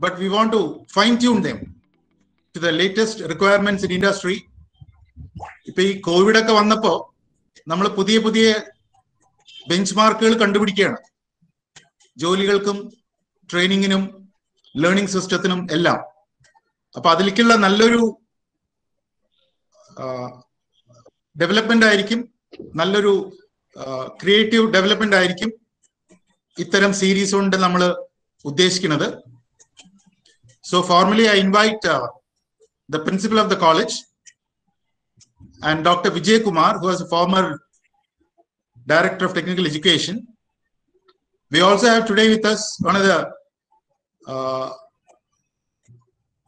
but we want to fine tune them to the latest requirements in industry. ഇപ്പൊ ഈ Covid ഒക്കെ വന്നപ്പോ നമ്മൾ പുതിയ പുതിയ ബെഞ്ച് മാർക്കുകൾ കണ്ടുപിടിക്കുകയാണ് ജോലികൾക്കും ട്രെയിനിങ്ങിനും ലേണിംഗ് സിസ്റ്റത്തിനും എല്ലാം അപ്പൊ അതിലേക്കുള്ള നല്ലൊരു ഡെവലപ്മെന്റ് ആയിരിക്കും നല്ലൊരു ക്രിയേറ്റീവ് ഡെവലപ്മെന്റ് ആയിരിക്കും ഇത്തരം സീരീസ് കൊണ്ട് നമ്മൾ ഉദ്ദേശിക്കുന്നത് so formally I invite the principal of the college and doctor Vijay Kumar who was a former director of technical education we also have today with us one of the uh,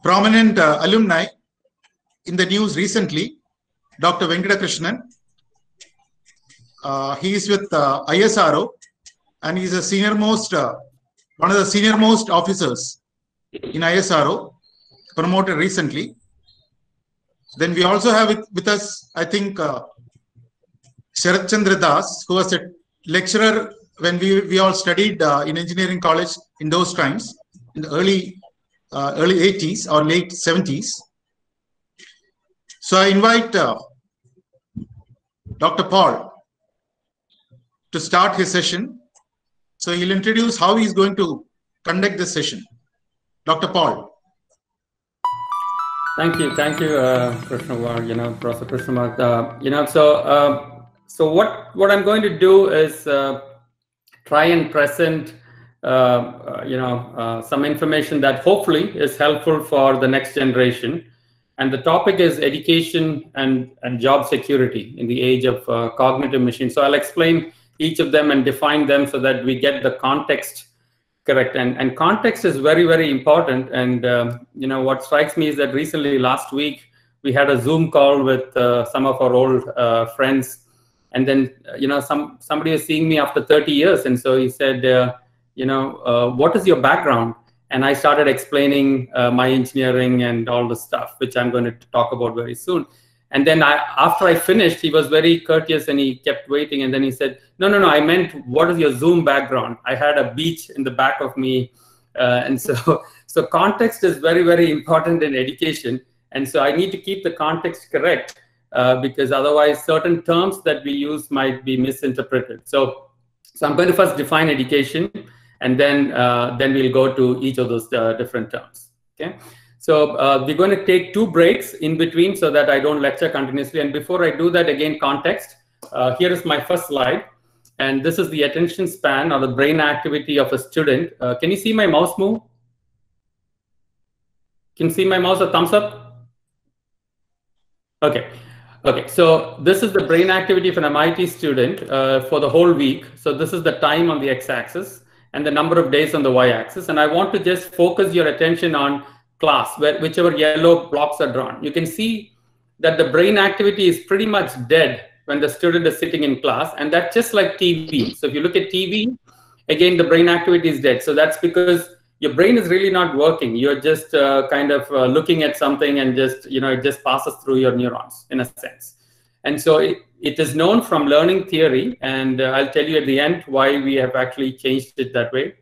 prominent uh, alumni in the news recently, Dr. Venkata Krishnan. uh, he is with ISRO and he's a senior most, one of the senior most officers in ISRO, promoted recently. Then we also have with, with us, I think, Sharat Chandra Das, who was a lecturer when we, we all studied uh, in engineering college in those times in the early uh, early 80s or late 70s so i invite uh, dr paul to start his session. So he'll introduce how he's going to conduct this session. Dr paul. Thank you. Thank you uh, krishnawar you know professor krishnawar uh, you know so uh, so what what i'm going to do is uh, try and present uh, uh, you know uh, some information that hopefully is helpful for the next generation. And the topic is education and, and job security in the age of cognitive machines so i'll explain each of them and define them so that we get the context correct. And, and context is very very important. And um, you know what strikes me is that recently last week we had a zoom call with some of our old friends. And then you know some somebody was seeing me after 30 years. And so he said uh, you know uh, what is your background? And i started explaining uh, my engineering and all the stuff which i'm going to talk about very soon and then I, after i finished he was very courteous and he kept waiting and then he said no no no i meant what is your zoom background i had a beach in the back of me and so so context is very very important in education and so i need to keep the context correct uh, because otherwise certain terms that we use might be misinterpreted. So, so I'm going to first define education, and then uh, then we'll go to each of those uh, different terms. Okay. So uh, we're going to take two breaks in between so that I don't lecture continuously. And before I do that, again, context. Uh, here is my first slide, and this is the attention span or the brain activity of a student. Uh, can you see my mouse move? Can you see my mouse? A thumbs up. Okay. Okay, so this is the brain activity of an MIT student uh, for the whole week. So this is the time on the x-axis and the number of days on the y-axis. And I want to just focus your attention on class, where, whichever yellow blocks are drawn. You can see that the brain activity is pretty much dead when the student is sitting in class. And that's just like TV. So if you look at TV, again, the brain activity is dead. So that's because your brain is really not working. You're just uh, kind of uh, looking at something and just, you know, it just passes through your neurons in a sense. And so it, it is known from learning theory. And uh, I'll tell you at the end why we have actually changed it that way.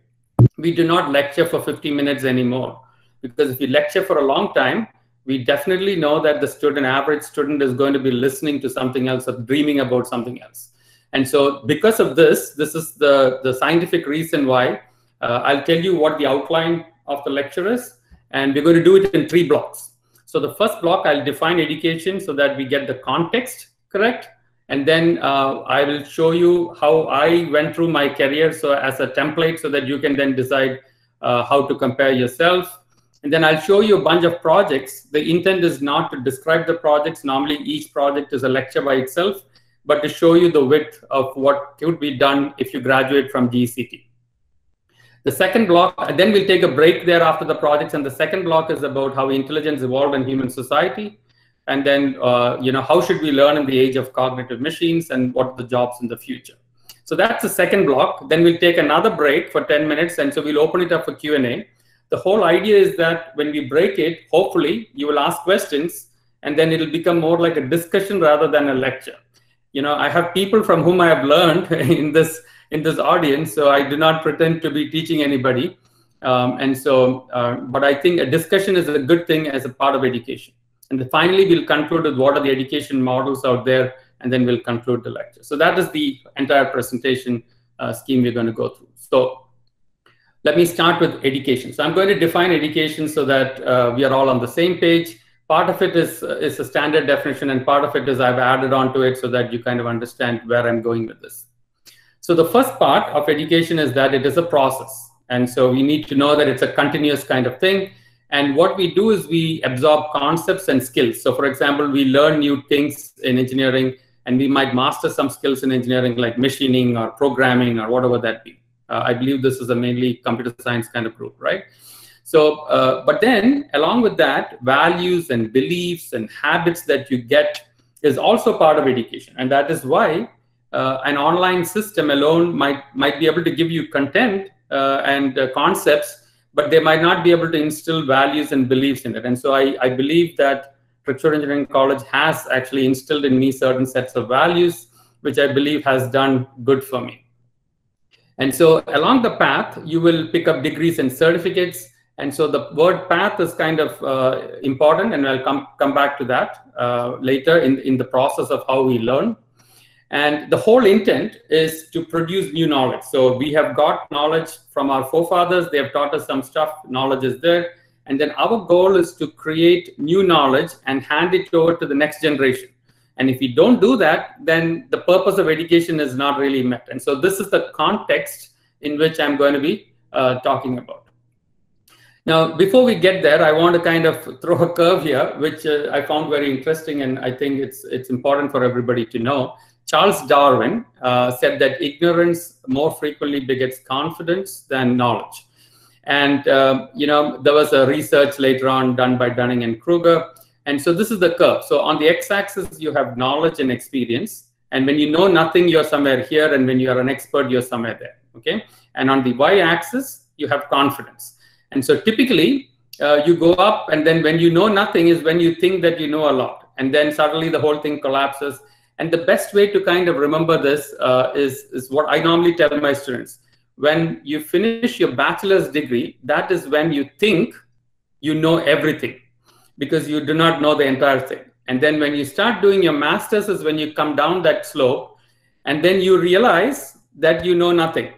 We do not lecture for 50 minutes anymore. Because if you lecture for a long time, we definitely know that the student, average student is going to be listening to something else or dreaming about something else. And so because of this, this is the, the scientific reason why uh, I'll tell you what the outline of the lecture is, and we're going to do it in three blocks. So the first block, I'll define education so that we get the context correct. And then uh, I will show you how I went through my career so as a template so that you can then decide uh, how to compare yourself. And then I'll show you a bunch of projects. The intent is not to describe the projects. Normally, each project is a lecture by itself, but to show you the width of what could be done if you graduate from GCT. The second block, then we'll take a break there after the projects. And the second block is about how intelligence evolved in human society. And then, uh, you know, how should we learn in the age of cognitive machines and what are the jobs in the future? So that's the second block. Then we'll take another break for 10 minutes. And so we'll open it up for Q&A. The whole idea is that when we break it, hopefully you will ask questions and then it'll become more like a discussion rather than a lecture. You know, I have people from whom I have learned in this in this audience, so I do not pretend to be teaching anybody. Um, and so, uh, but I think a discussion is a good thing as a part of education. And finally, we'll conclude with what are the education models out there, and then we'll conclude the lecture. So that is the entire presentation uh, scheme we're going to go through. So let me start with education. So I'm going to define education so that uh, we are all on the same page. Part of it is, uh, is a standard definition, and part of it is I've added on to it so that you kind of understand where I'm going with this. So the first part of education is that it is a process. And so we need to know that it's a continuous kind of thing. And what we do is we absorb concepts and skills. So for example, we learn new things in engineering and we might master some skills in engineering like machining or programming or whatever that be. Uh, I believe this is a mainly computer science kind of group, right? So, uh, but then along with that, values and beliefs and habits that you get is also part of education. And that is why uh, an online system alone might, might be able to give you content uh, and uh, concepts, but they might not be able to instill values and beliefs in it. And so I, I believe that Trichur Engineering College has actually instilled in me certain sets of values, which I believe has done good for me. And so along the path, you will pick up degrees and certificates. And so the word path is kind of uh, important, and I'll come, come back to that uh, later in, in the process of how we learn. And the whole intent is to produce new knowledge. So we have got knowledge from our forefathers. They have taught us some stuff. Knowledge is there. And then our goal is to create new knowledge and hand it over to the next generation. And if we don't do that, then the purpose of education is not really met. And so this is the context in which I'm going to be uh, talking about. Now, before we get there, I want to kind of throw a curve here, which uh, I found very interesting, and I think it's it's important for everybody to know. Charles Darwin uh, said that ignorance more frequently begets confidence than knowledge. And, uh, you know, there was a research later on done by Dunning and Kruger. And so this is the curve. So on the x-axis, you have knowledge and experience. And when you know nothing, you're somewhere here. And when you are an expert, you're somewhere there. Okay. And on the y-axis, you have confidence. And so typically, uh, you go up. And then when you know nothing is when you think that you know a lot. And then suddenly the whole thing collapses. And the best way to kind of remember this uh, is, is what I normally tell my students when you finish your bachelor's degree, that is when you think you know everything because you do not know the entire thing. And then when you start doing your master's is when you come down that slope and then you realize that you know nothing.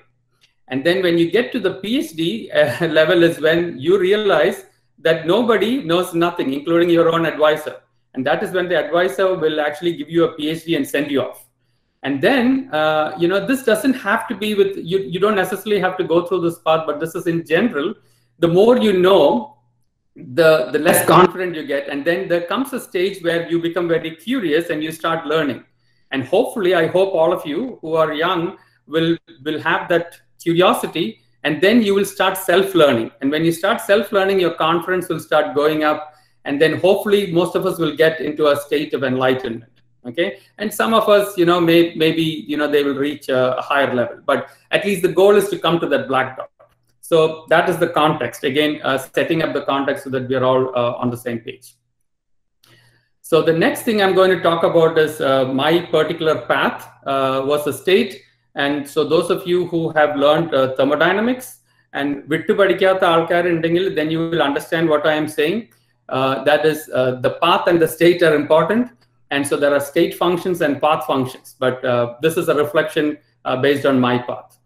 And then when you get to the PhD uh, level is when you realize that nobody knows nothing, including your own advisor. And that is when the advisor will actually give you a PhD and send you off and then uh, you know this doesn't have to be with you you don't necessarily have to go through this path but this is in general the more you know the the less confident you get and then there comes a stage where you become very curious and you start learning. And hopefully i hope all of you who are young will will have that curiosity and then you will start self learning and when you start self learning your confidence will start going up and then hopefully most of us will get into a state of enlightenment okay? And some of us you know may, maybe you know they will reach a, a, higher level. But at least the goal is to come to that black dot so that is the context. Again, uh, setting up the context so that we are all uh, on the same page. So the next thing I'm going to talk about is uh, my particular path uh, was a state. And so those of you who have learned uh, thermodynamics and vittu padikatha aalkar undengil, then you will understand what I am saying. Uh, that is, the path and the state are important. And so there are state functions and path functions. But this is a reflection based on my path.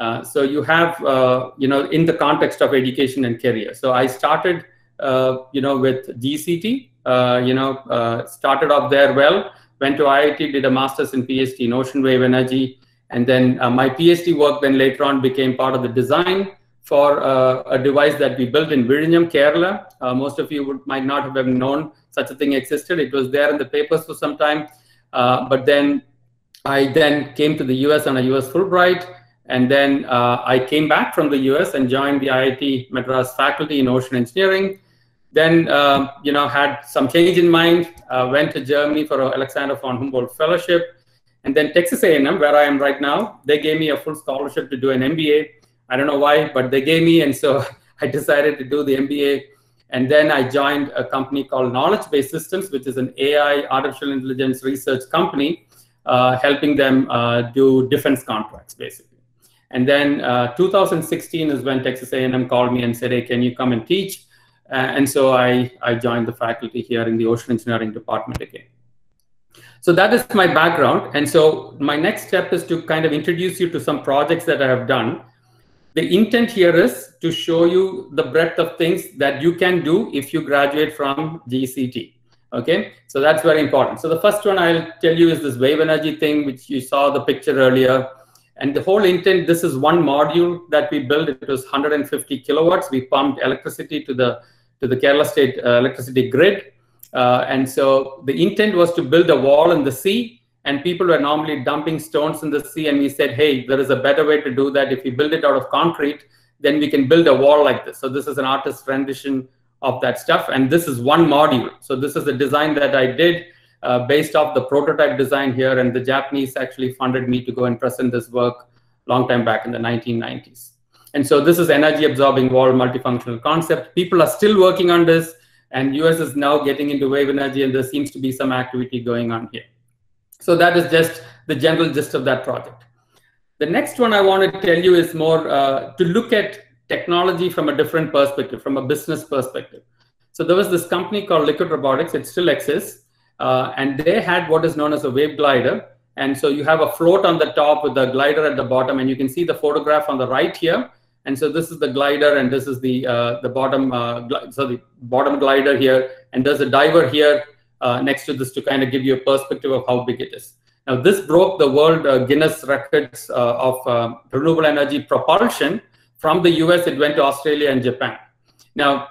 Uh, so you have, uh, you know, in the context of education and career. So I started, uh, you know, with GCT, uh, you know, started off there well, went to IIT, did a master's in PhD in ocean wave energy. And then my PhD work then later on became part of the design for uh, a device that we built in Vizhinjam, Kerala. Uh, most of you would, might not have known such a thing existed. It was there in the papers for some time. Uh, but then I then came to the US on a US Fulbright. And then uh, I came back from the US and joined the IIT Madras faculty in ocean engineering. Then, uh, you know, had some change in mind, uh, went to Germany for Alexander von Humboldt fellowship. And then Texas A&M, where I am right now, they gave me a full scholarship to do an MBA. I don't know why, but they gave me. And so I decided to do the MBA and then I joined a company called Knowledge Based Systems, which is an AI artificial intelligence research company, uh, helping them uh, do defense contracts, basically. And then uh, 2016 is when Texas A&M called me and said, "Hey, can you come and teach?" Uh, and so I I joined the faculty here in the ocean engineering department again. So that is my background. And so my next step is to kind of introduce you to some projects that I have done. The intent here is to show you the breadth of things that you can do if you graduate from GCT. Okay, so that's very important. So the first one I'll tell you is this wave energy thing, which you saw the picture earlier. And the whole intent, this is one module that we built. It was 150 kilowatts. We pumped electricity to the to the Kerala State uh, electricity grid uh, and so the intent was to build a wall in the sea, and people were normally dumping stones in the sea. And we said, hey, there is a better way to do that. If we build it out of concrete, then we can build a wall like this. So this is an artist's rendition of that stuff. And this is one module. So this is the design that I did uh, based off the prototype design here. And the Japanese actually funded me to go and present this work long time back in the 1990s. And so this is energy absorbing wall multifunctional concept. People are still working on this and US is now getting into wave energy, and there seems to be some activity going on here. So that is just the general gist of that project. The next one I want to tell you is more uh, to look at technology from a different perspective, from a business perspective. So there was this company called Liquid Robotics, it still exists, uh, and they had what is known as a wave glider. And so you have a float on the top with the glider at the bottom, and you can see the photograph on the right here. And so this is the glider, and this is the uh, the bottom uh, so the bottom glider here, and there's a diver here uh, next to this to kind of give you a perspective of how big it is. Now this broke the world uh, Guinness records uh, of uh, renewable energy propulsion. From the US, it went to Australia and Japan. Now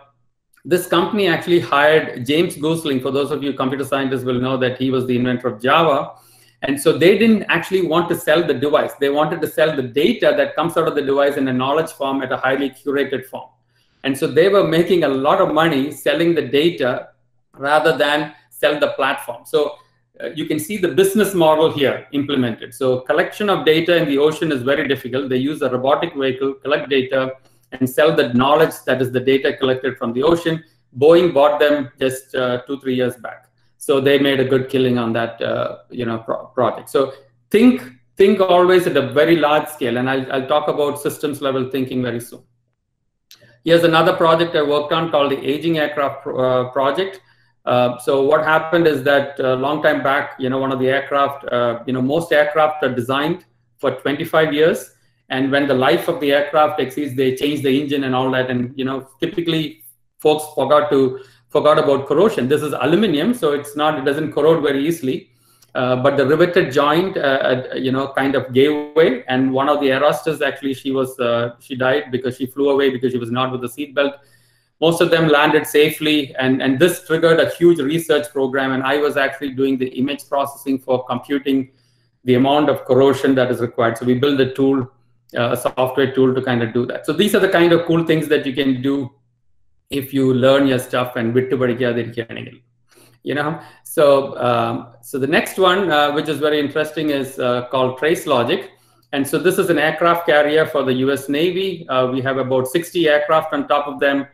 this company actually hired James Gosling. For those of you computer scientists will know that he was the inventor of Java and so they didn't actually want to sell the device. They wanted to sell the data that comes out of the device in a knowledge form at a highly curated form. And so they were making a lot of money selling the data rather than sell the platform. So uh, you can see the business model here implemented. So collection of data in the ocean is very difficult. They use a robotic vehicle, collect data, and sell the knowledge that is the data collected from the ocean. Boeing bought them just uh, two, three years back. So they made a good killing on that, uh, you know, pro project. So think think always at a very large scale, and I'll, I'll talk about systems level thinking very soon. Here's another project I worked on called the Aging Aircraft uh, Project. Uh, so what happened is that a uh, long time back, you know, one of the aircraft, uh, you know, most aircraft are designed for 25 years. And when the life of the aircraft exceeds, they change the engine and all that. And, you know, typically folks forgot to forgot about corrosion. This is aluminum, so it's not, it doesn't corrode very easily. Uh, but the riveted joint, uh, uh, you know, kind of gave way. And one of the air hostesses, actually, she was, uh, she died because she flew away because she was not with the seatbelt. Most of them landed safely. And, and this triggered a huge research program. And I was actually doing the image processing for computing the amount of corrosion that is required. So we built a tool, uh, a software tool to kind of do that. So these are the kind of cool things that you can do if you learn your stuff and bit to இருக்கிறீர்கள் you know so um, so the next one uh, which is very interesting is uh, called trace logic. And so this is an aircraft carrier for the us navy. Uh, we have about 60 aircraft on top of them.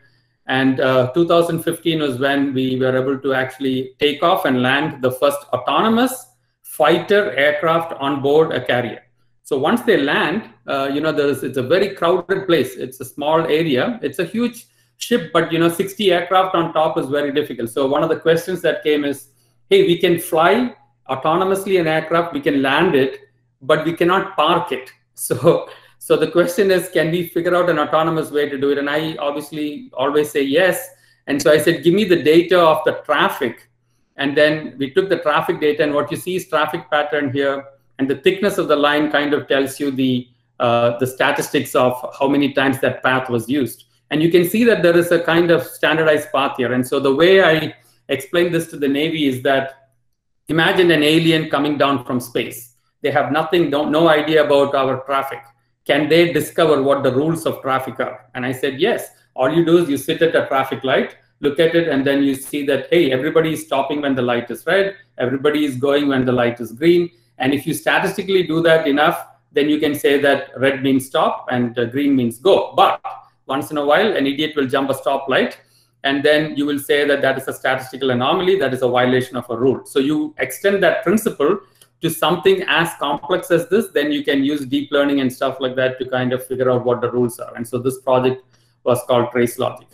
And uh, 2015 was when we were able to actually take off and land the first autonomous fighter aircraft on board a carrier so once they land uh, you know there's it's a very crowded place it's a small area it's a huge ship, but you know, 60 aircraft on top is very difficult. So one of the questions that came is, hey, we can fly autonomously an aircraft, we can land it, but we cannot park it. So so the question is, can we figure out an autonomous way to do it? And I obviously always say yes. And so I said, give me the data of the traffic. And then we took the traffic data, and what you see is traffic pattern here, and the thickness of the line kind of tells you the uh, the statistics of how many times that path was used. And you can see that there is a kind of standardized path here. And so the way I explain this to the Navy is that imagine an alien coming down from space. They have nothing, don't, no idea about our traffic. Can they discover what the rules of traffic are? And I said, yes. All you do is you sit at a traffic light, look at it, and then you see that, hey, everybody is stopping when the light is red, everybody is going when the light is green. And if you statistically do that enough, then you can say that red means stop and uh, green means go. But once in a while, an idiot will jump a stoplight, and then you will say that that is a statistical anomaly, that is a violation of a rule. So you extend that principle to something as complex as this, then you can use deep learning and stuff like that to kind of figure out what the rules are. And so this project was called Trace Logic.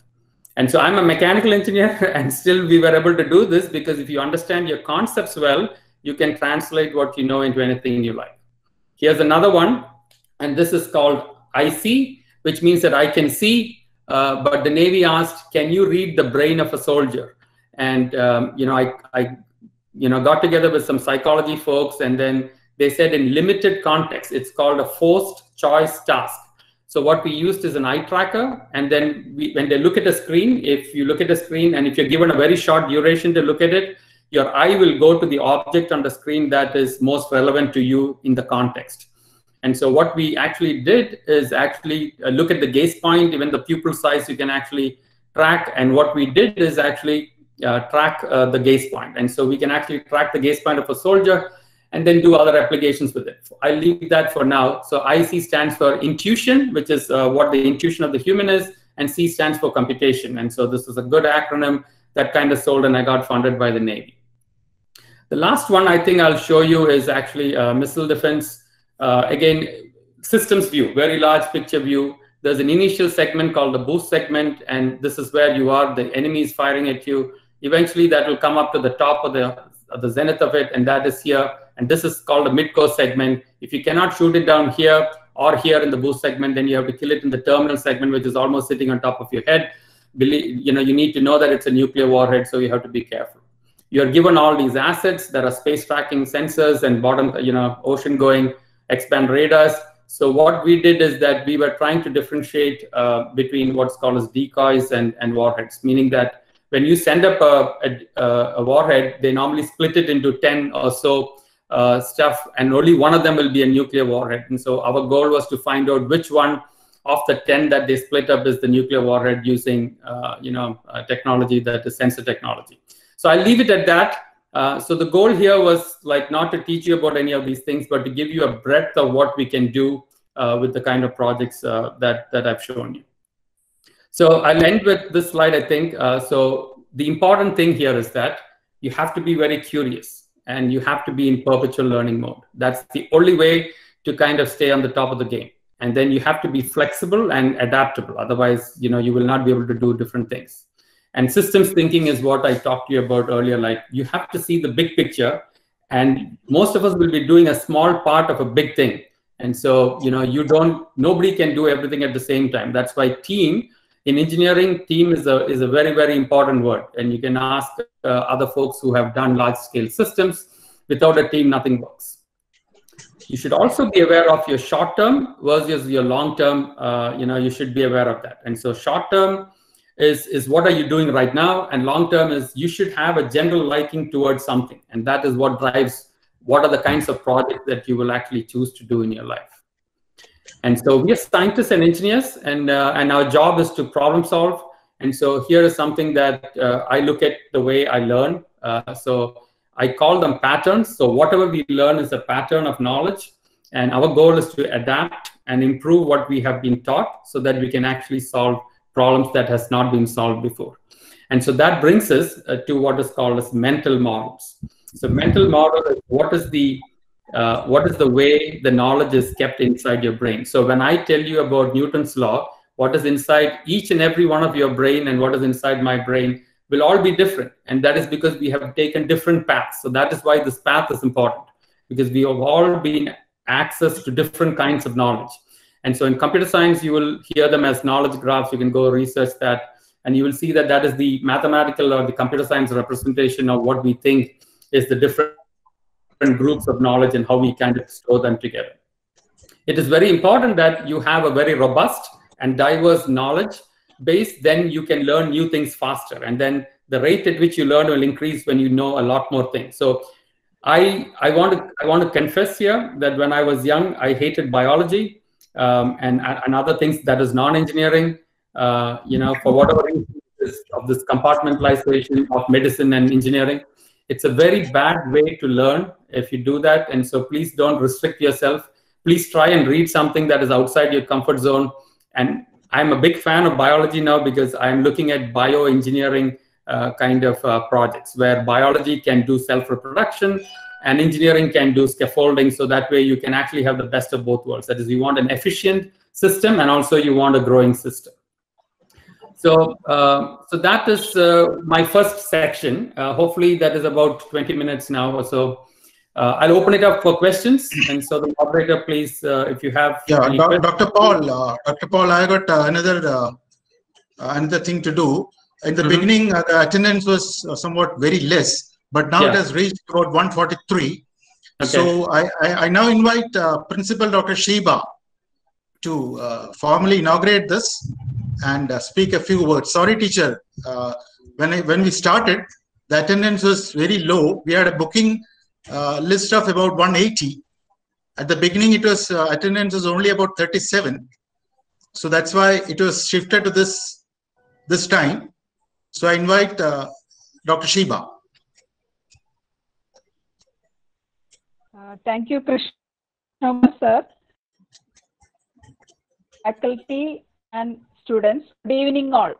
And so I'm a mechanical engineer, and still we were able to do this because if you understand your concepts well, you can translate what you know into anything you like. Here's another one, and this is called I see, which means that I can see, uh, but the Navy asked, can you read the brain of a soldier? And, um, you know, I, I, you know, got together with some psychology folks, and then they said in limited context, it's called a forced choice task. So what we used is an eye tracker, and then we, when they look at a screen, if you look at a screen and if you're given a very short duration to look at it, your eye will go to the object on the screen that is most relevant to you in the context. And so what we actually did is actually uh, look at the gaze point, even the pupil size you can actually track. And what we did is actually uh, track uh, the gaze point. And so we can actually track the gaze point of a soldier and then do other applications with it. I'll leave that for now. So IC stands for intuition, which is uh, what the intuition of the human is, and C stands for computation. And so this is a good acronym that kind of sold and I got funded by the Navy. The last one I think I'll show you is actually uh, missile defense. Uh, again, systems view, very large picture view. There's an initial segment called the boost segment, and this is where you are, the enemy is firing at you. Eventually that will come up to the top of the, of the zenith of it, and that is here. And this is called a mid-course segment. If you cannot shoot it down here or here in the boost segment, then you have to kill it in the terminal segment, which is almost sitting on top of your head. Believe, you know, you need to know that it's a nuclear warhead, so you have to be careful you're given all these assets there are space tracking sensors and bottom you know ocean going X-band radars. So what we did is that we were trying to differentiate uh, between what's called as decoys and, and warheads meaning that when you send up a, a, a warhead they normally split it into 10 or so uh, stuff and only one of them will be a nuclear warhead. And so our goal was to find out which one of the 10 that they split up is the nuclear warhead using uh, you know technology that is sensor technology so I'll leave it at that. Uh, so the goal here was like not to teach you about any of these things, but to give you a breadth of what we can do uh, with the kind of projects uh, that, that I've shown you. So I'll end with this slide, I think. Uh, so the important thing here is that you have to be very curious and you have to be in perpetual learning mode. That's the only way to kind of stay on the top of the game. And then you have to be flexible and adaptable. Otherwise, you know, you will not be able to do different things. And systems thinking is what I talked to you about earlier. Like you have to see the big picture, and most of us will be doing a small part of a big thing. And so, you know, you don't. Nobody can do everything at the same time. That's why team in engineering, team is a is a very very important word. And you can ask uh, other folks who have done large scale systems. Without a team, nothing works. You should also be aware of your short term versus your long term. Uh, you know, you should be aware of that. And so, short term is, is what are you doing right now? And long term is you should have a general liking towards something. And that is what drives what are the kinds of projects that you will actually choose to do in your life. And so we are scientists and engineers, and, uh, and our job is to problem solve. And so here is something that uh, I look at the way I learn. Uh, so I call them patterns. So whatever we learn is a pattern of knowledge. And our goal is to adapt and improve what we have been taught so that we can actually solve problems that has not been solved before. And so that brings us uh, to what is called as mental models. So mental model is what is the uh, what is the way the knowledge is kept inside your brain. So when I tell you about Newton's law, what is inside each and every one of your brain and what is inside my brain will all be different. And that is because we have taken different paths. So that is why this path is important because we have all been access to different kinds of knowledge. And so in computer science, you will hear them as knowledge graphs. You can go research that, and you will see that that is the mathematical or the computer science representation of what we think is the different groups of knowledge and how we kind of store them together. It is very important that you have a very robust and diverse knowledge base, then you can learn new things faster. And then the rate at which you learn will increase when you know a lot more things. So I, I, want to, I want to confess here that when I was young, I hated biology um, and, and other things that is non-engineering, uh, you know, for whatever reason of this compartmentalization of medicine and engineering. It's a very bad way to learn if you do that. And so please don't restrict yourself. Please try and read something that is outside your comfort zone. And I'm a big fan of biology now because I'm looking at bioengineering uh, kind of uh, projects where biology can do self-reproduction and engineering can do scaffolding. So that way you can actually have the best of both worlds. That is, you want an efficient system and also you want a growing system. So, uh, so that is uh, my first section. Uh, hopefully that is about 20 minutes now or so. Uh, I'll open it up for questions. And so the moderator, please, uh, if you have. Yeah, questions- Dr. Paul, uh, Dr. Paul, I got uh, another uh, another thing to do. In the Mhm. beginning, uh, the attendance was uh, somewhat very less, but now it has reached about 143. Okay. So I, I, I now invite uh, Principal Dr. Sheba to uh, formally inaugurate this and uh, speak a few words. Sorry, teacher. Uh, when I, when we started, the attendance was very low. We had a booking uh, list of about 180. At the beginning, it was uh, attendance was only about 37. So that's why it was shifted to this this time. So I invite uh, Dr. Sheba. Thank you, Krishna sir. Faculty and students, good evening all.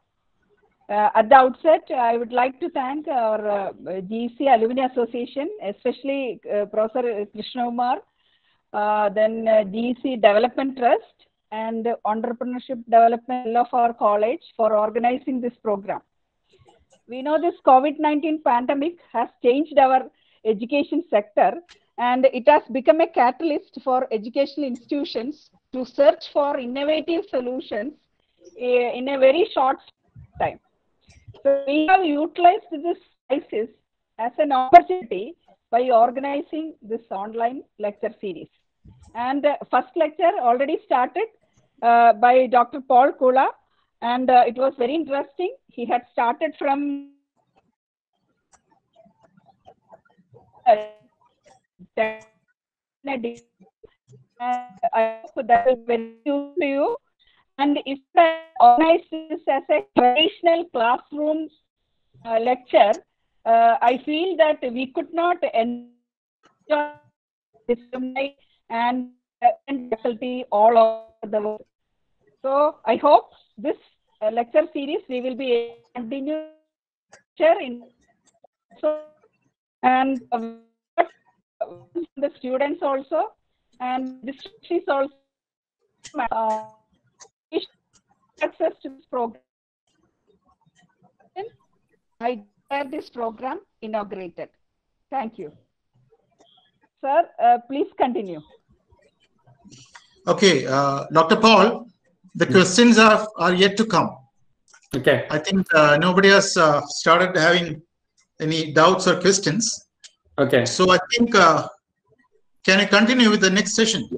Uh, At the outset, I would like to thank our uh, GC Alumni Association, especially uh, Professor Krishna Kumar, uh, then uh, GC Development Trust and Entrepreneurship Development of our college for organizing this program. We know this COVID-19 pandemic has changed our education sector and it has become a catalyst for educational institutions to search for innovative solutions eh, in a very short time. So we have utilized this crisis as an opportunity by organizing this online lecture series. And uh, first lecture already started uh, by Dr. Paul Koola, and uh, it was very interesting. He had started from and I hope that is very useful to you. And if I organize this as a traditional classroom uh, lecture, uh, I feel that we could not enjoy this and, and faculty all over the world. So I hope this uh, lecture series we will be share in so and uh, the students also and this is also uh, access to this program. I declare this program inaugurated. Thank you. Sir, uh, please continue. Okay, uh, Dr. Paul, the questions are, are yet to come. Okay. I think uh, nobody has uh, started having any doubts or questions. Okay. So I think, uh, can I continue with the next session?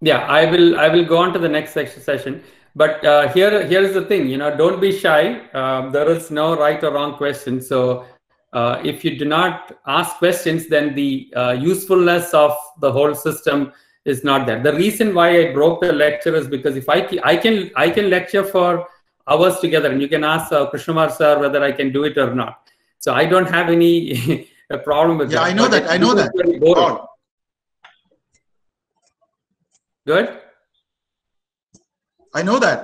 Yeah, I will. I will go on to the next session. But uh, here, here is the thing. You know, don't be shy. Um, there is no right or wrong question. So, uh, if you do not ask questions, then the uh, usefulness of the whole system is not there. The reason why I broke the lecture is because if I I can I can lecture for hours together, and you can ask uh, Krishna Kumar sir whether I can do it or not. So I don't have any a problem with Yeah, that. I know But that. I know that. very boring. Good. I know that.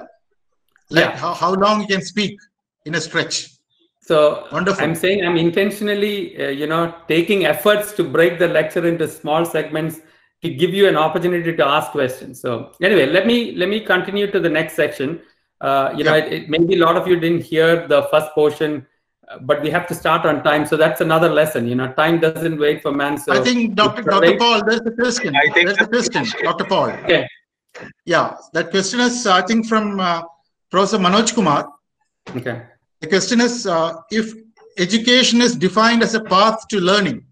Like Yeah. how, how long you can speak in a stretch. So Wonderful. I'm saying I'm intentionally, uh, you know, taking efforts to break the lecture into small segments to give you an opportunity to ask questions. So anyway, let me let me continue to the next section. Uh, you know, it, it, maybe a lot of you didn't hear the first portion, but we have to start on time. So that's another lesson. You know, time doesn't wait for man. So I think Dr. Dr. right- Paul, there's a question. I think There's a question, Dr. Paul. Okay. Yeah, that question is, I think, from uh, Professor Manoj Kumar. Okay. The question is, uh, if education is defined as a path to learning,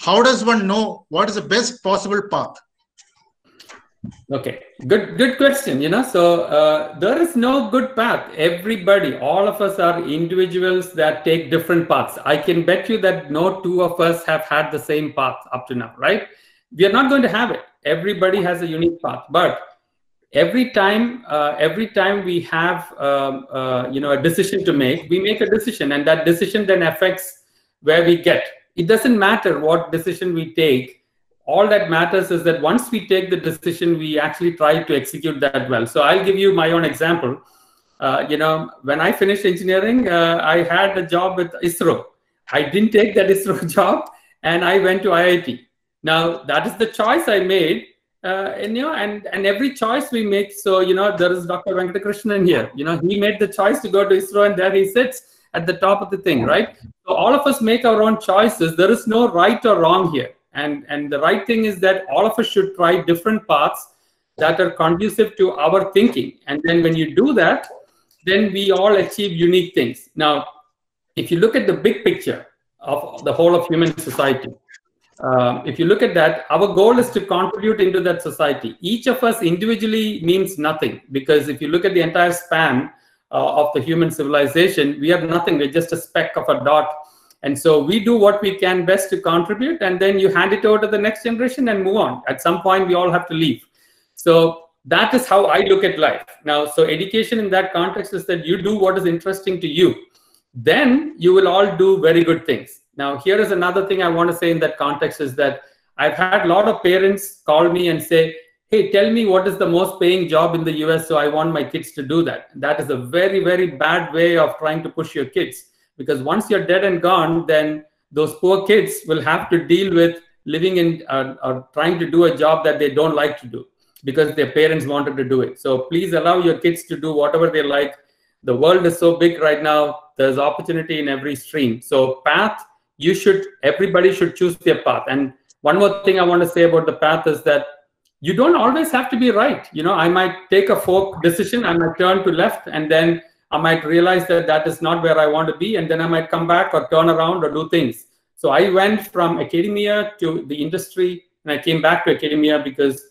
how does one know what is the best possible path? Okay, good good question. You know, so uh, there is no good path. Everybody, all of us are individuals that take different paths. I can bet you that no two of us have had the same path up to now, right? We are not going to have it. Everybody has a unique path, but every time, uh, every time we have, um, uh, you know, a decision to make, we make a decision, and that decision then affects where we get. It doesn't matter what decision we take all that matters is that once we take the decision we actually try to execute that well so i'll give you my own example uh, you know when i finished engineering uh, i had a job with isro i didn't take that isro job and I went to IIT. Now that is the choice I made, uh, and you know, and and every choice we make. So you know, there is Dr. Venkatakrishnan here. You know, he made the choice to go to ISRO, and there he sits at the top of the thing, right? So all of us make our own choices. There is no right or wrong here, and and the right thing is that all of us should try different paths that are conducive to our thinking, and then when you do that, then we all achieve unique things. Now, if you look at the big picture of the whole of human society, um, if you look at that, our goal is to contribute into that society. Each of us individually means nothing because if you look at the entire span uh, of the human civilization, we are nothing. We're just a speck of a dot. And so we do what we can best to contribute, and then you hand it over to the next generation and move on. At some point, we all have to leave. So that is how I look at life. Now, so education in that context is that you do what is interesting to you. Then you will all do very good things. Now, here is another thing I want to say in that context is that I've had a lot of parents call me and say, hey, tell me what is the most paying job in the US, so I want my kids to do that. That is a very, very bad way of trying to push your kids. Because once you're dead and gone, then those poor kids will have to deal with living in uh, or trying to do a job that they don't like to do because their parents wanted to do it. So please allow your kids to do whatever they like. The world is so big right now. There's opportunity in every stream. So path, you should, everybody should choose their path. And one more thing I want to say about the path is that you don't always have to be right. You know, I might take a fork decision, I might turn to left, and then I might realize that that is not where I want to be, and then I might come back or turn around or do things. So I went from academia to the industry, and I came back to academia because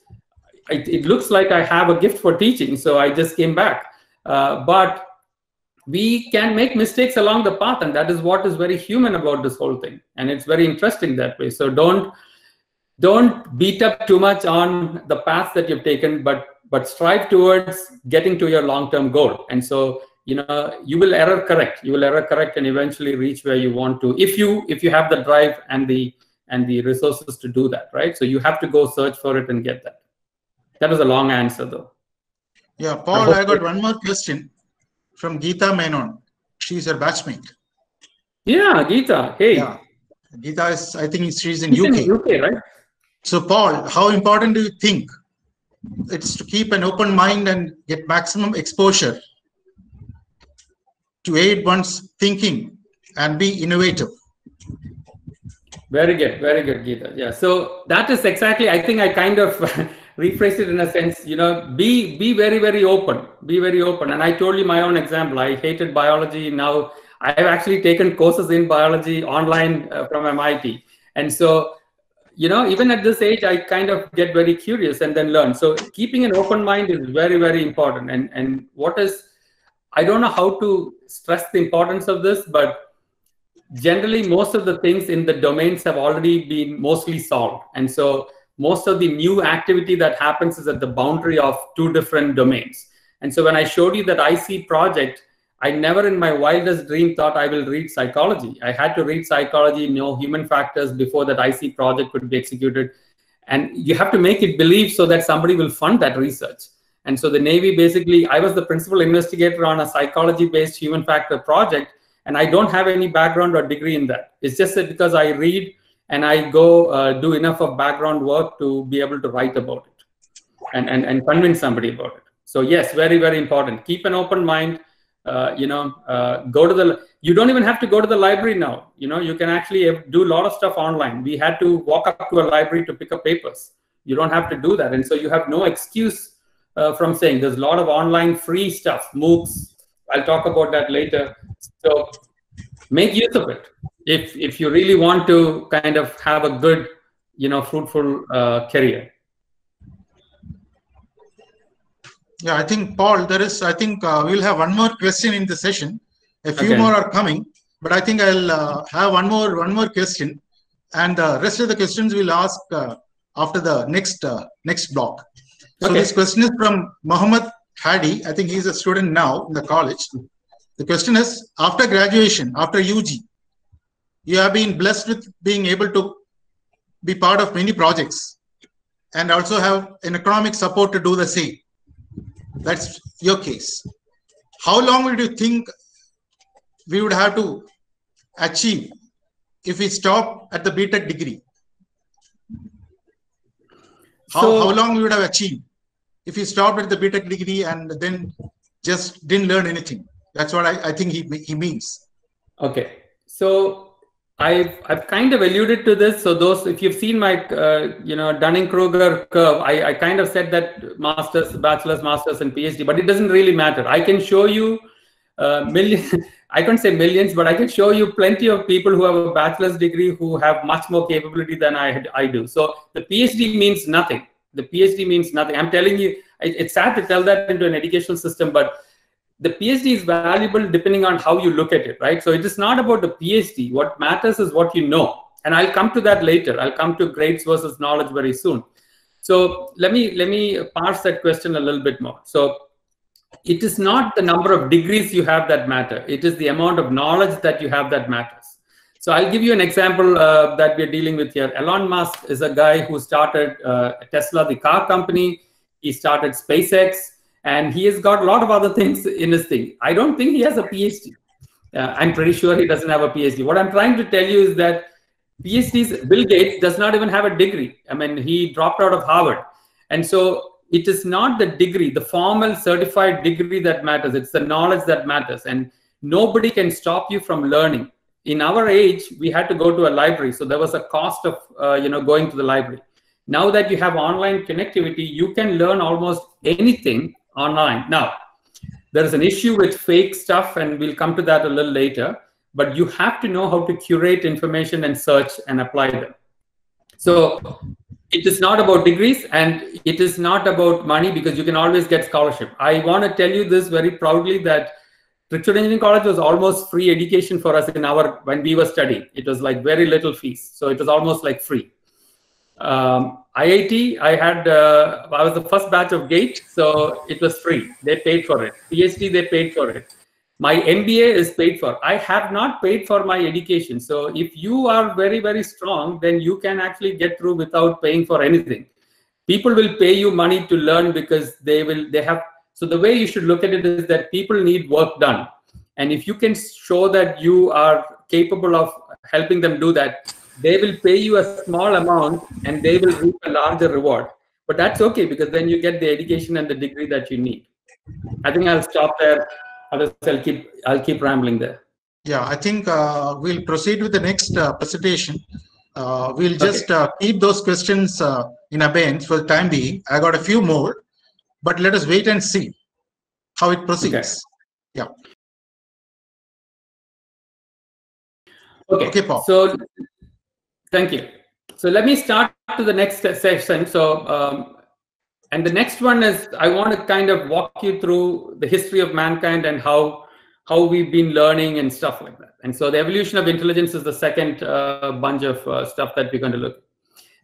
it, it, looks like I have a gift for teaching, so I just came back. Uh, but we can make mistakes along the path, and that is what is very human about this whole thing, and it's very interesting that way. So don't don't beat up too much on the path that you've taken, but but strive towards getting to your long-term goal. And so you know you will error correct, you will error correct, and eventually reach where you want to if you if you have the drive and the and the resources to do that, right? So you have to go search for it and get that. That was a long answer, though. Yeah, Paul, I, I got one more question from Geeta Menon. She's your batchmate. Yeah, Geeta. Hey. Yeah. Geeta is, I think she's in She's UK. in UK, right? So, Paul, how important do you think it's to keep an open mind and get maximum exposure to aid one's thinking and be innovative? Very good, very good, Geeta. Yeah. So that is exactly. I think I kind of rephrased it in a sense. You know, be be very very open. Be very open. And I told you my own example. I hated biology. Now I have actually taken courses in biology online uh, from MIT. And so, you know, even at this age, I kind of get very curious and then learn. So keeping an open mind is very very important. And and what is I don't know how to stress the importance of this, but generally most of the things in the domains have already been mostly solved. And so most of the new activity that happens is at the boundary of two different domains. And so when i showed you that ic project i never in my wildest dream thought i will read psychology. I had to read psychology know human factors before that ic project could be executed. And you have to make it believe so that somebody will fund that research and so the navy basically i was the principal investigator on a psychology based human factor project and I don't have any background or degree in that. It's just that because I read and I go uh, do enough of background work to be able to write about it and, and, and convince somebody about it. So yes, very, very important. Keep an open mind. Uh, you know, uh, go to the, you don't even have to go to the library now. You know, you can actually do a lot of stuff online. We had to walk up to a library to pick up papers. You don't have to do that. And so you have no excuse uh, from saying there's a lot of online free stuff, MOOCs. I'll talk about that later. So make use of it if if you really want to kind of have a good, you know, fruitful uh, career. Yeah, I think Paul, there is. I think uh, we'll have one more question in the session. A few Okay. more are coming, but I think I'll uh, have one more one more question, and the rest of the questions we'll ask uh, after the next uh, next block. So Okay. this question is from Mohammed Hadi. I think he's a student now in the college. The question is: After graduation, after UG, you have been blessed with being able to be part of many projects, and also have an economic support to do the same. That's your case. How long would you think we would have to achieve if we stop at the BTech degree? How, So- how long we would have achieved if he stopped at the BTech degree and then just didn't learn anything? That's what I, I think he, he means. Okay, so I've I've kind of alluded to this. So those, if you've seen my uh, you know Dunning Kruger curve, I, I kind of said that masters, bachelor's, masters, and PhD, but it doesn't really matter. I can show you uh, millions. I can't say millions, but I can show you plenty of people who have a bachelor's degree who have much more capability than I I do. So the PhD means nothing. The PhD means nothing. I'm telling you, it- it's sad to tell that into an educational system, but the PhD is valuable depending on how you look at it, right? So it is not about the PhD. What matters is what you know. And I'll come to that later. I'll come to grades versus knowledge very soon. So let me let me parse that question a little bit more. So it is not the number of degrees you have that matter. It is the amount of knowledge that you have that matters. So I'll give you an example uh, that we're dealing with here. Elon Musk is a guy who started uh, Tesla, the car company. He started SpaceX, and he has got a lot of other things in his thing. I don't think he has a PhD. Uh, I'm pretty sure he doesn't have a PhD. What I'm trying to tell you is that PhDs, Bill Gates does not even have a degree. I mean, he dropped out of Harvard. And so it is not the degree, the formal certified degree that matters. It's the knowledge that matters. And nobody can stop you from learning. In our age, we had to go to a library. So there was a cost of, uh, you know, going to the library. Now that you have online connectivity, you can learn almost anything online. Now, there is an issue with fake stuff, and we'll come to that a little later. But you have to know how to curate information and search and apply them. So it is not about degrees and it is not about money because you can always get scholarship. I want to tell you this very proudly that Trichur Engineering College was almost free education for us in our when we were studying. It was like very little fees, so it was almost like free. Um, IIT, I had uh, I was the first batch of GATE, so it was free. They paid for it. PhD, they paid for it. My MBA is paid for. I have not paid for my education. So if you are very very strong, then you can actually get through without paying for anything. People will pay you money to learn because they will they have. So the way you should look at it is that people need work done, and if you can show that you are capable of helping them do that, they will pay you a small amount and they will reap a larger reward. But that's okay because then you get the education and the degree that you need. I think I'll stop there. Otherwise, I'll keep I'll keep rambling there. Yeah, I think uh, we'll proceed with the next uh, presentation. Uh, we'll just uh, keep those questions uh, in abeyance for the time being. I got a few more, but let us wait and see how it proceeds. Yeah. Okay. Okay, Paul. So, thank you. So let me start to the next session. So, um, and the next one is I want to kind of walk you through the history of mankind and how how we've been learning and stuff like that. And so the evolution of intelligence is the second uh, bunch of uh, stuff that we're going to look. At.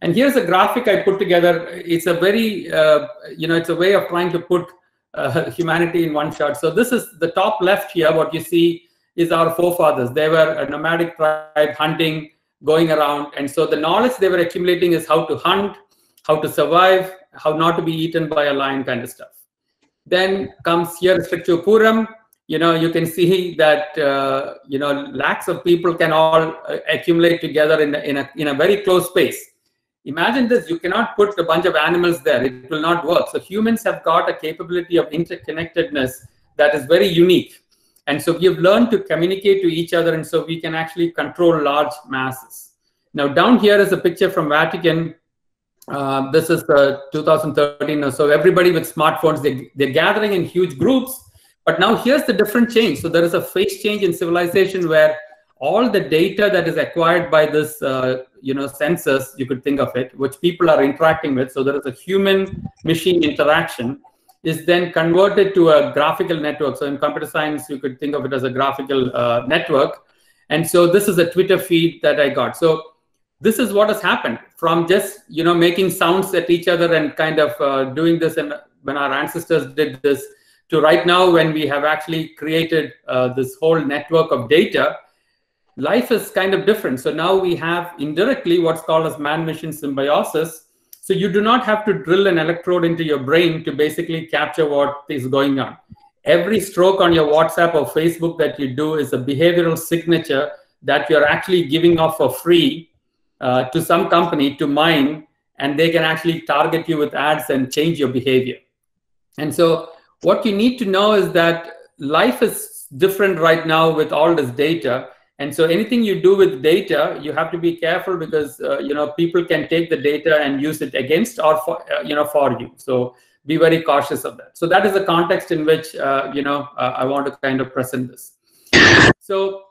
And here's a graphic I put together. It's a very uh, you know it's a way of trying to put uh, humanity in one shot. So this is the top left here. What you see is our forefathers. They were a nomadic tribe hunting, going around. And so the knowledge they were accumulating is how to hunt, how to survive, how not to be eaten by a lion kind of stuff. Then comes here Trichur Pooram. You know, you can see that, uh, you know, lakhs of people can all uh, accumulate together in a, in, a, in a very close space. Imagine this, you cannot put a bunch of animals there. It will not work. So humans have got a capability of interconnectedness that is very unique. And so we have learned to communicate to each other, and so we can actually control large masses. Now, down here is a picture from Vatican. Uh, this is uh, 2013. So everybody with smartphones, they, they're gathering in huge groups. But now here's the different change. So there is a phase change in civilization where all the data that is acquired by this, uh, you know, census you could think of it, which people are interacting with. So there is a human-machine interaction is then converted to a graphical network. So in computer science, you could think of it as a graphical uh, network. And so this is a Twitter feed that I got. So this is what has happened from just you know making sounds at each other and kind of uh, doing this and when our ancestors did this to right now when we have actually created uh, this whole network of data life is kind of different. So now we have indirectly what's called as man-machine symbiosis. So you do not have to drill an electrode into your brain to basically capture what is going on. Every stroke on your whatsapp or facebook that you do is a behavioral signature that you're actually giving off for free uh, to some company to mine, and they can actually target you with ads and change your behavior. And so, what you need to know is that life is different right now with all this data. And so, anything you do with data, you have to be careful because uh, you know people can take the data and use it against or for uh, you know for you. So be very cautious of that. So that is the context in which uh, you know uh, I want to kind of present this. So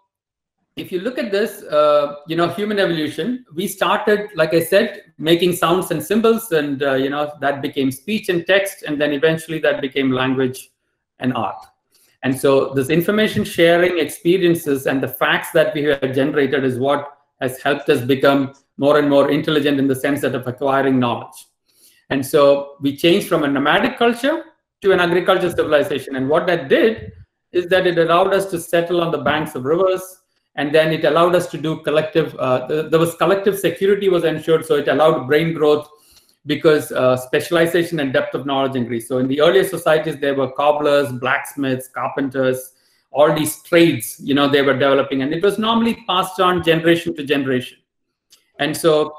if you look at this, uh, you know, human evolution, we started, like I said, making sounds and symbols, and uh, you know that became speech and text, and then eventually that became language and art. And so this information sharing experiences and the facts that we have generated is what has helped us become more and more intelligent in the sense that of acquiring knowledge. And so we changed from a nomadic culture to an agriculture civilization. And what that did is that it allowed us to settle on the banks of rivers. And then it allowed us to do collective, uh, there was collective security was ensured. So it allowed brain growth because uh, specialization and depth of knowledge increased. So in the earlier societies, there were cobblers, blacksmiths, carpenters, all these trades, you know, they were developing. And it was normally passed on generation to generation. And so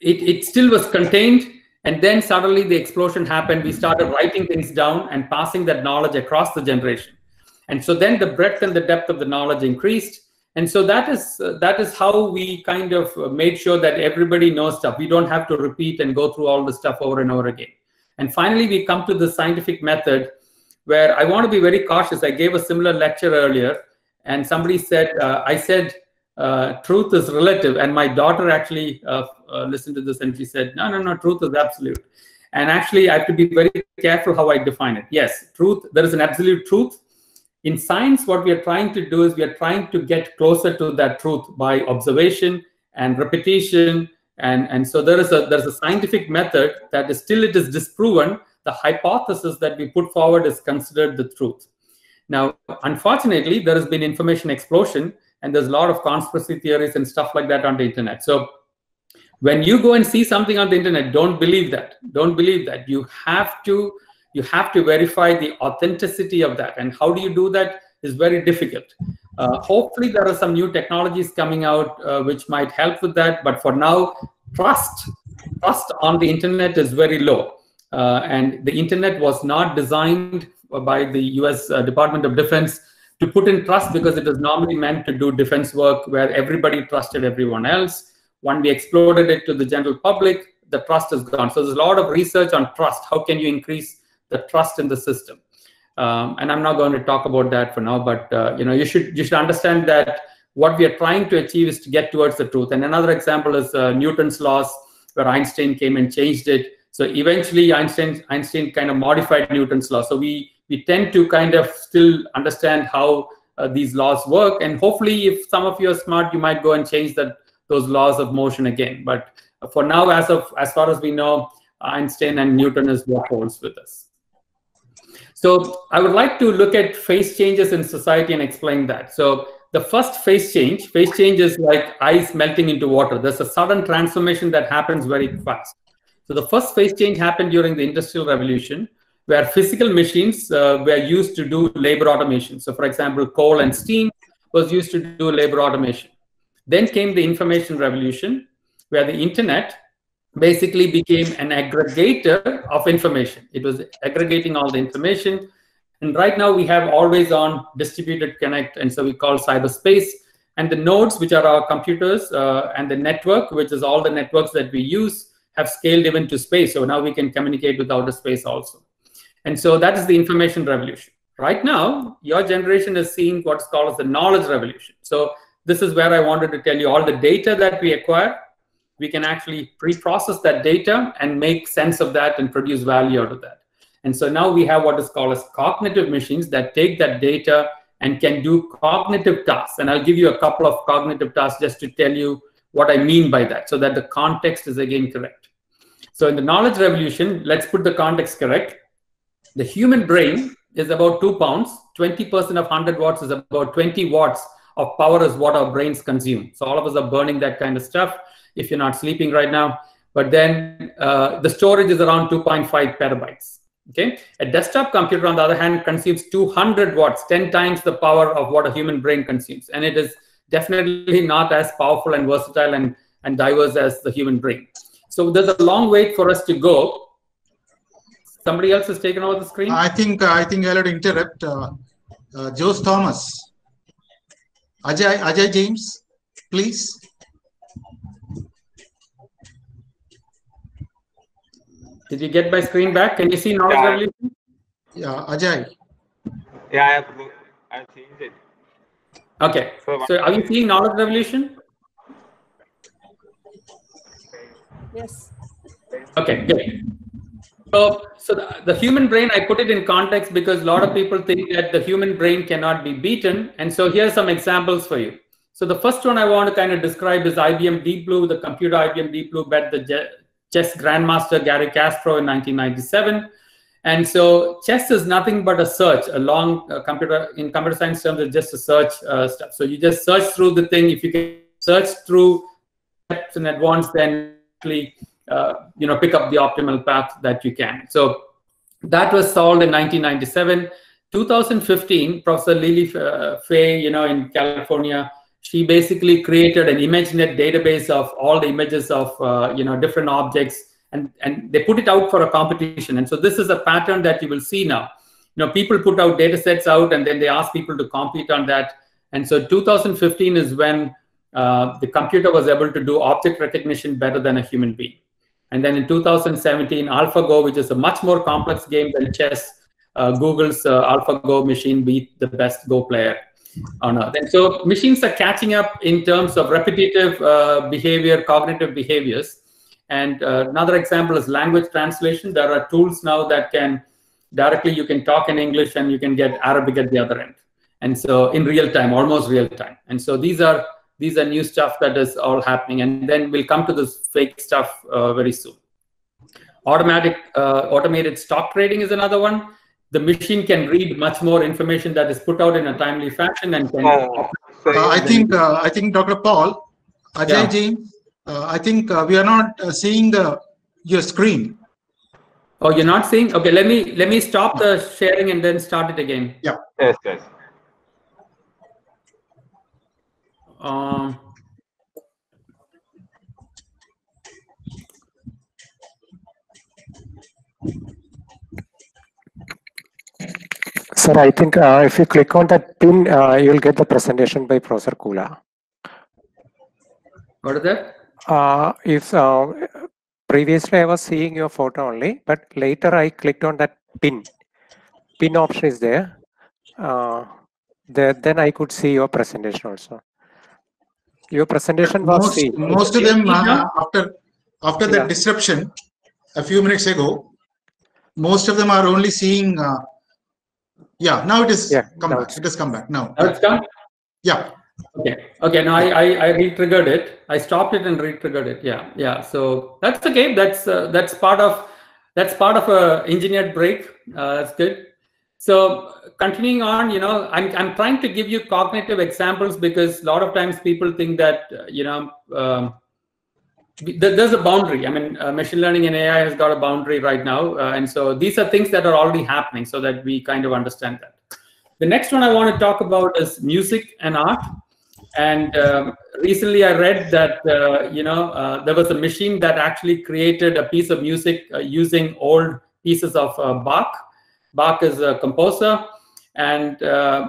it, it still was contained and then suddenly the explosion happened. We started writing things down and passing that knowledge across the generation. And so then the breadth and the depth of the knowledge increased. And so that is uh, that is how we kind of made sure that everybody knows stuff. We don't have to repeat and go through all the stuff over and over again. And finally, we come to the scientific method where I want to be very cautious. I gave a similar lecture earlier, and somebody said, uh, I said, uh, truth is relative. And my daughter actually uh, uh, listened to this and she said, no, no, no, truth is absolute. And actually, I have to be very careful how I define it. Yes, truth, there is an absolute truth. In science, what we are trying to do is we are trying to get closer to that truth by observation and repetition. And, and so there is a there's a scientific method that is still it is disproven. The hypothesis that we put forward is considered the truth. Now, unfortunately, there has been information explosion and there's a lot of conspiracy theories and stuff like that on the internet. So when you go and see something on the internet, don't believe that. Don't believe that. You have to you have to verify the authenticity of that. And how do you do that is very difficult. Uh, hopefully, there are some new technologies coming out uh, which might help with that. But for now, trust trust on the internet is very low. Uh, and the internet was not designed by the U.S. Uh, Department of Defense to put in trust because it was normally meant to do defense work where everybody trusted everyone else. When we exploded it to the general public, the trust is gone. So there's a lot of research on trust. How can you increase the trust in the system? Um, and I'm not going to talk about that for now, but uh, you know, you should you should understand that what we are trying to achieve is to get towards the truth. And another example is uh, Newton's laws, where Einstein came and changed it. So eventually, Einstein Einstein kind of modified Newton's law. So we we tend to kind of still understand how uh, these laws work. And hopefully, if some of you are smart, you might go and change that those laws of motion again. But for now, as of as far as we know, Einstein and Newton is what holds with us. So I would like to look at phase changes in society and explain that. So the first phase change, phase change is like ice melting into water. There's a sudden transformation that happens very fast. So the first phase change happened during the Industrial Revolution, where physical machines uh, were used to do labor automation. So, for example, coal and steam was used to do labor automation. Then came the information revolution, where the internet basically became an aggregator of information. It was aggregating all the information. And right now we have always on distributed connect, and so we call cyberspace. And the nodes, which are our computers, uh, and the network, which is all the networks that we use, have scaled even to space. So now we can communicate with outer space also. And so that is the information revolution. Right now, your generation is seeing what's called as the knowledge revolution. So this is where I wanted to tell you all the data that we acquire, we can actually pre-process that data and make sense of that and produce value out of that. And so now we have what is called as cognitive machines that take that data and can do cognitive tasks. And I'll give you a couple of cognitive tasks just to tell you what I mean by that so that the context is again correct. So in the knowledge revolution, let's put the context correct. The human brain is about two pounds. 20% of 100 watts is about 20 watts of power is what our brains consume. So all of us are burning that kind of stuff if you're not sleeping right now. But then uh, the storage is around 2.5 petabytes. Okay, a desktop computer, on the other hand, consumes 200 watts, 10 times the power of what a human brain consumes, and it is definitely not as powerful and versatile and, and diverse as the human brain. So there's a long wait for us to go. Somebody else has taken over the screen. I think uh, I think I'll interrupt. Uh, uh, Jose Thomas, Ajay Ajay James, please. Did you get my screen back? Can you see knowledge Yeah. revolution? Yeah, Ajay. Yeah, I have, I have seen it. Okay. So, So are you seeing knowledge revolution? Yes. Okay, good. So, so the, the human brain, I put it in context because a lot of people think that the human brain cannot be beaten. And so here are some examples for you. So the first one I want to kind of describe is IBM Deep Blue. The computer IBM Deep Blue bet the je- chess grandmaster Garry Kasparov in 1997. And so chess is nothing but a search, a long uh, computer in computer science terms, it's just a search uh, stuff. So you just search through the thing. If you can search through steps in advance, then actually uh, you know pick up the optimal path that you can. So that was solved in 1997. 2015, Professor Lily uh, Fay, you know, in California, she basically created an ImageNet database of all the images of uh, you know different objects and, and they put it out for a competition. And so this is a pattern that you will see now. You know, people put out data sets out and then they ask people to compete on that. And so 2015 is when uh, the computer was able to do object recognition better than a human being. And then in 2017, AlphaGo, which is a much more complex game than chess, uh, Google's uh, AlphaGo machine beat the best Go player on Earth. And so machines are catching up in terms of repetitive uh, behavior, cognitive behaviors. And uh, another example is language translation. There are tools now that can directly you can talk in English and you can get Arabic at the other end. And so in real time, almost real time. And so these are these are new stuff that is all happening. And then we'll come to this fake stuff uh, very soon. Automatic uh, automated stock trading is another one. The machine can read much more information that is put out in a timely fashion and can. Oh, Uh, I think uh, I think Dr. Paul, Ajay Yeah. James. Uh, I think uh, we are not uh, seeing the your screen. Oh, you're not seeing? Okay, let me let me stop the sharing and then start it again. Yeah. yes, yes. Um, Sir, I think uh, if you click on that pin, uh, you'll get the presentation by Professor Koola. what is that? Uh, if uh, previously I was seeing your photo only, but later I clicked on that pin. Pin option is there. Uh, there then I could see your presentation also. Your presentation was Most, seen. most of them uh, after after that Yeah. disruption a few minutes ago, most of them are only seeing. Yeah, now it is Yeah, come back. it's- It has come back now. Now it's done? Yeah. Okay. Okay. Now I, I, I re-triggered it. I stopped it and re-triggered it. Yeah. Yeah. So that's okay. That's uh, that's part of that's part of a engineered break. Uh, that's good. So continuing on, you know, I'm I'm trying to give you cognitive examples because a lot of times people think that uh, you know um, there- there's a boundary. I mean, uh, machine learning and AI has got a boundary right now, uh, and so these are things that are already happening, so that we kind of understand that. The next one I want to talk about is music and art. And um, recently, I read that uh, you know uh, there was a machine that actually created a piece of music uh, using old pieces of uh, Bach. Bach is a composer, and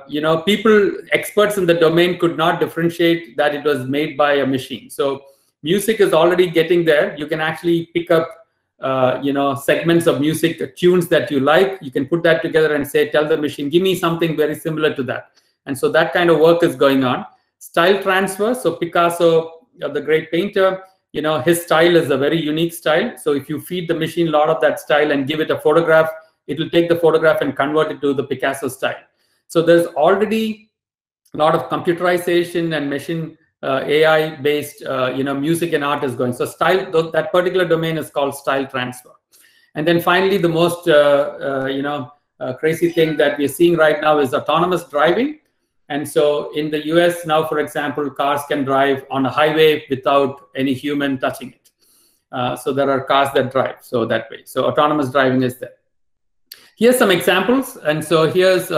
you know people, experts in the domain, could not differentiate that it was made by a machine. So music is already getting there. You can actually pick up uh, you know segments of music uh, tunes that you like. You can put that together and say tell the machine give me something very similar to that. And so that kind of work is going on. Style transfer. So picasso uh, the great painter you know his style is a very unique style. So if you feed the machine a lot of that style and give it a photograph it will take the photograph and convert it to the picasso style. So there's already a lot of computerization and machine uh, AI based, uh, you know, music and art is going. So style, th- that particular domain is called style transfer. And then finally, the most, uh, uh, you know, uh, crazy thing that we're seeing right now is autonomous driving. And so in the US now, for example, cars can drive on a highway without any human touching it. Uh, so there are cars that drive so that way. So autonomous driving is there. Here's some examples. And so here's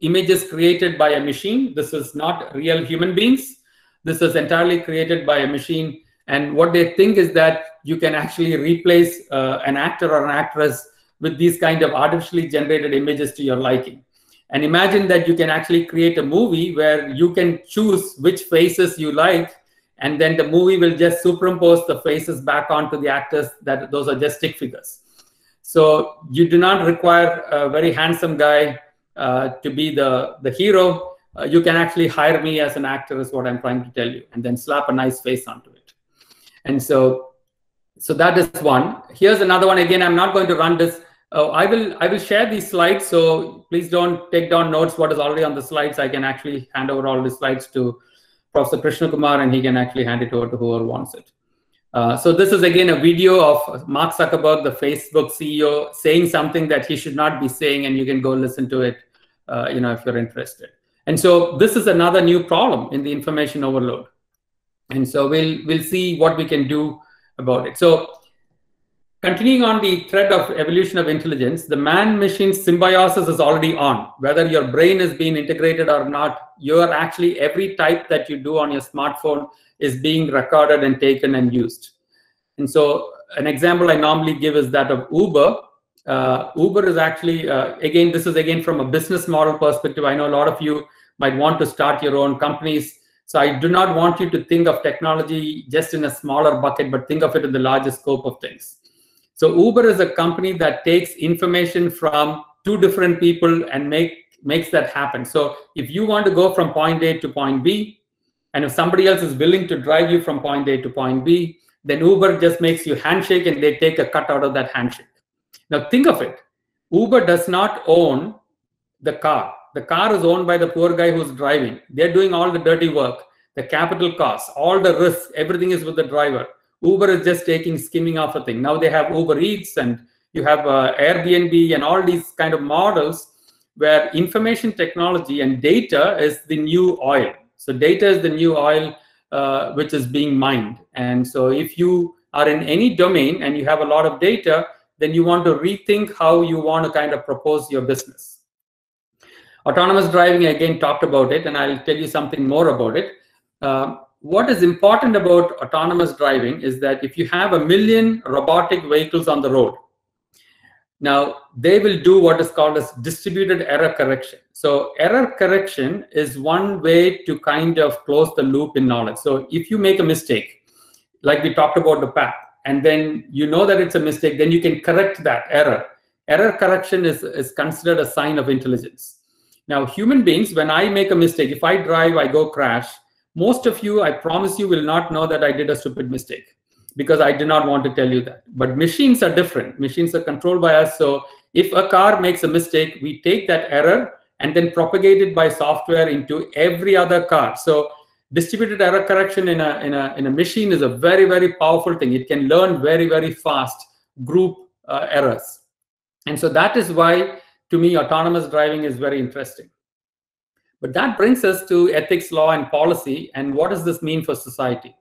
images created by a machine. This is not real human beings. This is entirely created by a machine. And what they think is that you can actually replace uh, an actor or an actress with these kind of artificially generated images to your liking. And imagine that you can actually create a movie where you can choose which faces you like, and then the movie will just superimpose the faces back onto the actors that those are just stick figures. So you do not require a very handsome guy uh, to be the, the hero. Uh, you can actually hire me as an actor is what I'm trying to tell you, and then slap a nice face onto it. And so, so that is one. Here's another one. Again, I'm not going to run this. Uh, I will I will share these slides. So please don't take down notes. What is already on the slides, I can actually hand over all the slides to Professor Krishna Kumar, and he can actually hand it over to whoever wants it. Uh, so this is again a video of Mark Zuckerberg, the Facebook CEO, saying something that he should not be saying, and you can go listen to it, uh, you know, if you're interested. And so this is another new problem in the information overload. And so we'll we'll see what we can do about it. So continuing on the thread of evolution of intelligence, the man-machine symbiosis is already on. Whether your brain is being integrated or not, you're actually every type that you do on your smartphone is being recorded and taken and used. And so an example I normally give is that of Uber. Uh, Uber is actually, uh, again, this is again from a business model perspective. I know a lot of you might want to start your own companies. So I do not want you to think of technology just in a smaller bucket, but think of it in the larger scope of things. So Uber is a company that takes information from two different people and make makes that happen. So if you want to go from point A to point B, and if somebody else is willing to drive you from point A to point B, then Uber just makes you handshake and they take a cut out of that handshake. Now think of it. Uber does not own the car. The car is owned by the poor guy who's driving. They're doing all the dirty work, the capital costs, all the risks, everything is with the driver. Uber is just taking skimming off a thing. Now they have Uber Eats and you have uh, Airbnb and all these kind of models where information technology and data is the new oil. So data is the new oil uh, which is being mined. And so if you are in any domain and you have a lot of data, then you want to rethink how you want to kind of propose your business. Autonomous driving, again, talked about it, and I'll tell you something more about it. Uh, what is important about autonomous driving is that if you have a million robotic vehicles on the road, now they will do what is called as distributed error correction. So error correction is one way to kind of close the loop in knowledge. So if you make a mistake, like we talked about the path, and then you know that it's a mistake, then you can correct that error. Error correction is, is considered a sign of intelligence. Now, human beings, when I make a mistake, if I drive, I go crash, most of you, I promise you, will not know that I did a stupid mistake because I did not want to tell you that. But machines are different. Machines are controlled by us. So if a car makes a mistake, we take that error and then propagate it by software into every other car. So distributed error correction in a, in a, in a machine is a very, very powerful thing. It can learn very, very fast group uh, errors. And so that is why, to me, autonomous driving is very interesting. But that brings us to ethics, law, and policy. And what does this mean for society?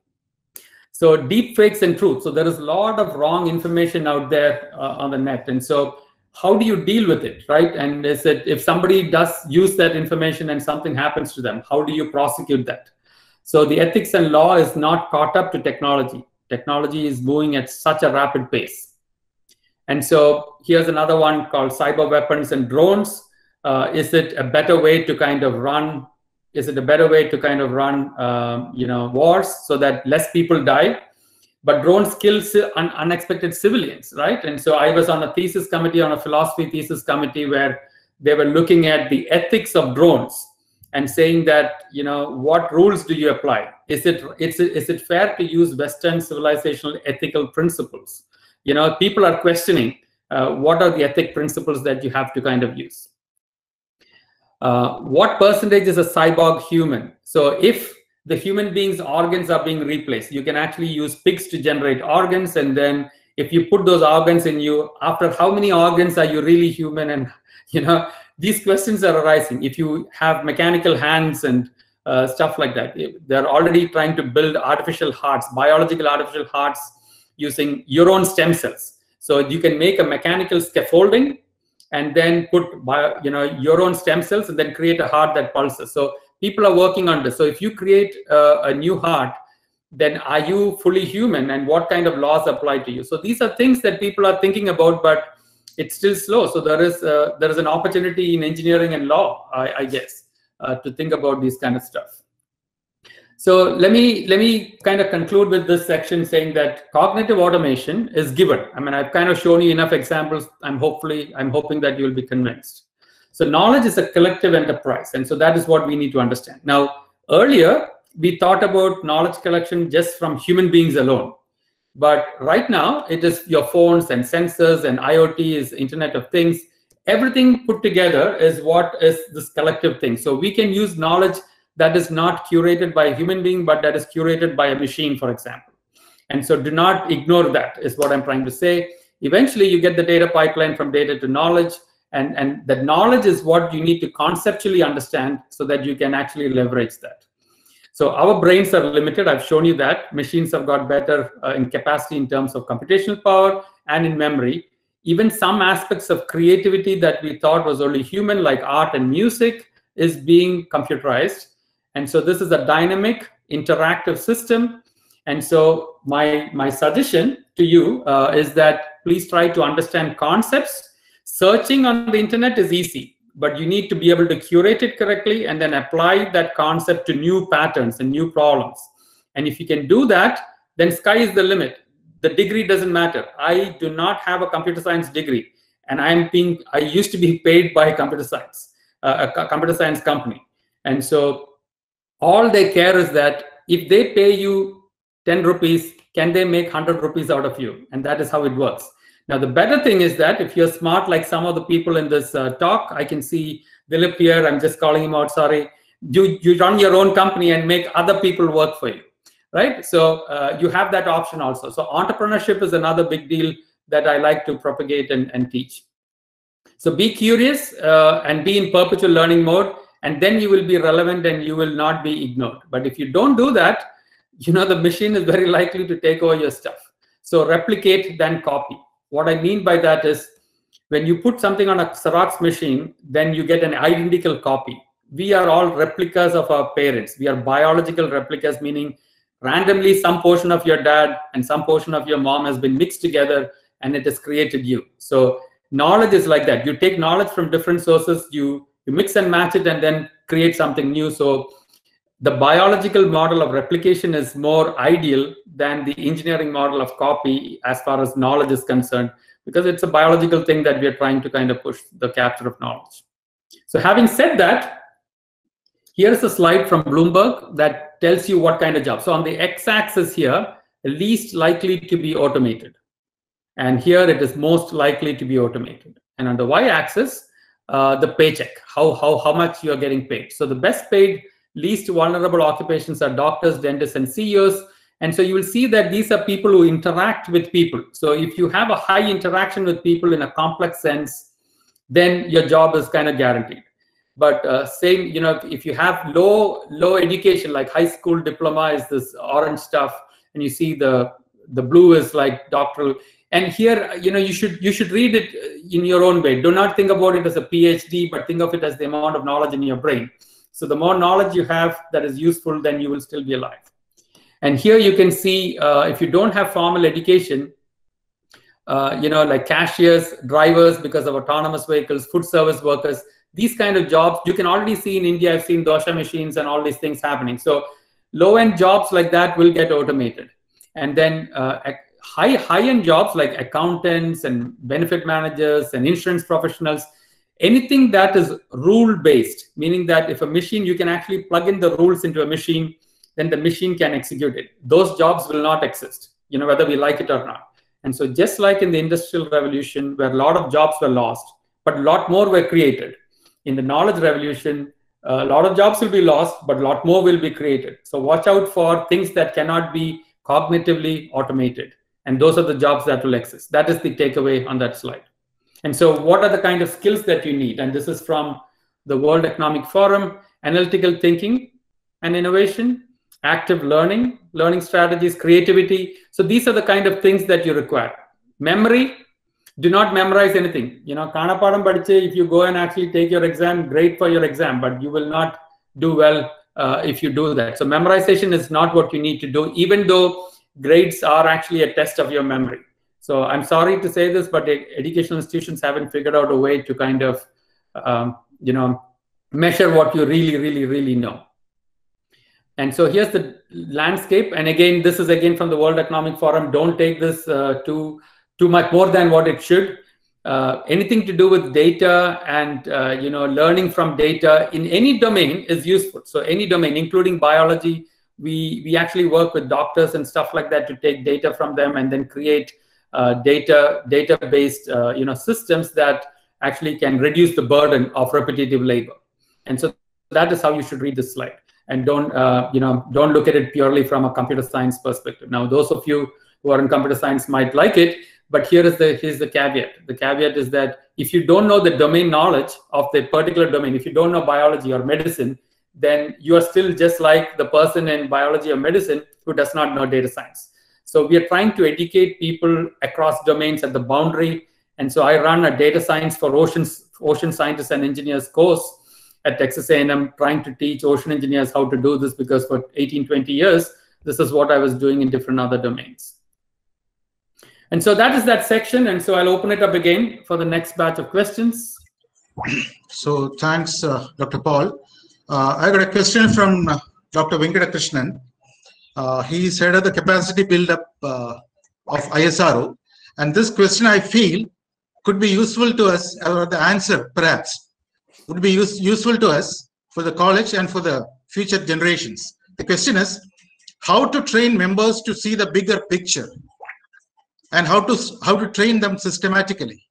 So deep fakes and truth. So there is a lot of wrong information out there uh, on the net. And so how do you deal with it, right? And is it if somebody does use that information and something happens to them, how do you prosecute that? So the ethics and law is not caught up to technology. Technology is moving at such a rapid pace. And so here's another one called cyber weapons and drones. Uh, is it a better way to kind of run is it a better way to kind of run um, you know wars so that less people die but drones kill un unexpected civilians right and so i was on a thesis committee on a philosophy thesis committee where they were looking at the ethics of drones and saying that you know what rules do you apply is it is it, is it fair to use western civilizational ethical principles you know people are questioning uh, what are the ethic principles that you have to kind of use uh, what percentage is a cyborg human? So if the human being's organs are being replaced, you can actually use pigs to generate organs. And then if you put those organs in you, after how many organs are you really human? And, you know, these questions are arising. If you have mechanical hands and uh, stuff like that, they're already trying to build artificial hearts, biological artificial hearts using your own stem cells. So you can make a mechanical scaffolding and then put bio, you know your own stem cells and then create a heart that pulses so people are working on this. So if you create uh, a new heart, then are you fully human and what kind of laws apply to you? So these are things that people are thinking about, but it's still slow. So there is uh, there is an opportunity in engineering and law, I, I guess, uh, to think about these kind of stuff. So let me let me kind of conclude with this section saying that cognitive automation is given. I mean, I've kind of shown you enough examples. I'm hopefully I'm hoping that you will be convinced. So knowledge is a collective enterprise, and so that is what we need to understand. Now, earlier we thought about knowledge collection just from human beings alone, but right now it is your phones and sensors and IoT is Internet of Things. Everything put together is what is this collective thing. So we can use knowledge that is not curated by a human being, but that is curated by a machine, for example. And so do not ignore that, is what I'm trying to say. Eventually, you get the data pipeline from data to knowledge, and, and that knowledge is what you need to conceptually understand so that you can actually leverage that. So our brains are limited. I've shown you that. Machines have got better uh, in capacity in terms of computational power and in memory. Even some aspects of creativity that we thought was only human, like art and music, is being computerized and so this is a dynamic interactive system. And so my, my suggestion to you uh, is that please try to understand concepts. Searching on the internet is easy, but you need to be able to curate it correctly and then apply that concept to new patterns and new problems. And if you can do that, then sky is the limit. The degree doesn't matter. I do not have a computer science degree, and I'm being I used to be paid by computer science, uh, a computer science company, and so all they care is that if they pay you 10 rupees can they make 100 rupees out of you and that is how it works now the better thing is that if you're smart like some of the people in this uh, talk i can see Dilip here. I'm just calling him out. Sorry. You you run your own company and make other people work for you right? So uh, you have that option also. So entrepreneurship is another big deal that i like to propagate and, and teach. So be curious uh, and be in perpetual learning mode and then you will be relevant and you will not be ignored. But if you don't do that you know the machine is very likely to take over your stuff. So replicate then copy what i mean by that is when you put something on a xerox machine then you get an identical copy. We are all replicas of our parents. We are biological replicas meaning randomly some portion of your dad and some portion of your mom has been mixed together and it has created you. So knowledge is like that. You take knowledge from different sources you you mix and match it and then create something new. So the biological model of replication is more ideal than the engineering model of copy as far as knowledge is concerned because it's a biological thing that we are trying to kind of push the capture of knowledge. So having said that here's a slide from bloomberg that tells you what kind of job. So on the x-axis here least likely to be automated. And here it is most likely to be automated. And on the y-axis uh, the paycheck, how, how, how much you are getting paid. So the best paid, least vulnerable occupations are doctors, dentists, and CEOs. And so you will see that these are people who interact with people. So if you have a high interaction with people in a complex sense, then your job is kind of guaranteed. But uh, saying, you know, if you have low low education, like high school diploma is this orange stuff, and you see the the blue is like doctoral and here you know you should you should read it in your own way do not think about it as a phd but think of it as the amount of knowledge in your brain so the more knowledge you have that is useful then you will still be alive. And here you can see uh, if you don't have formal education uh, you know like cashiers drivers because of autonomous vehicles food service workers these kind of jobs you can already see in india. I've seen dosha machines and all these things happening. So low end jobs like that will get automated. And then uh, high high end jobs like accountants and benefit managers and insurance professionals anything that is rule based meaning that if a machine you can actually plug in the rules into a machine then the machine can execute it those jobs will not exist you know whether we like it or not and so just like in the industrial revolution where a lot of jobs were lost but a lot more were created in the knowledge revolution a lot of jobs will be lost but a lot more will be created so watch out for things that cannot be cognitively automated and those are the jobs that will exist. That is the takeaway on that slide. And so what are the kind of skills that you need? And this is from the World Economic Forum, analytical thinking and innovation, active learning, learning strategies, creativity. So these are the kind of things that you require. Memory, do not memorize anything. You know, Kanapadam Padiche, if you go and actually take your exam, great for your exam, but you will not do well uh, if you do that. So memorization is not what you need to do, even though grades are actually a test of your memory. So I'm sorry to say this, but educational institutions haven't figured out a way to kind of, um, you know, measure what you really, really, really know. And so here's the landscape. And again, this is again from the World Economic Forum. Don't take this uh, too too much more than what it should. Uh, anything to do with data and uh, you know learning from data in any domain is useful. So any domain, including biology, we we actually work with doctors and stuff like that to take data from them and then create data data based uh, you know systems that actually can reduce the burden of repetitive labor. And so that is how you should read this slide. And don't uh, you know don't look at it purely from a computer science perspective. Now those of you who are in computer science might like it but here is the here's the caveat. The caveat is that if you don't know the domain knowledge of the particular domain if you don't know biology or medicine then you are still just like the person in biology or medicine who does not know data science so we are trying to educate people across domains at the boundary and so i run a data science for oceans ocean scientists and engineers course at Texas A&M trying to teach ocean engineers how to do this because for 18, 20 years, this is what I was doing in different other domains. And so that is that section. And so I'll open it up again for the next batch of questions. So thanks, uh, Dr. Paul. Uh, I got a question from uh, Dr. Venkatakrishnan. Uh, he said of the capacity build-up uh, of ISRO. And this question, I feel, could be useful to us, or the answer perhaps, would be use, useful to us for the college and for the future generations. The question is how to train members to see the bigger picture and how to how to train them systematically.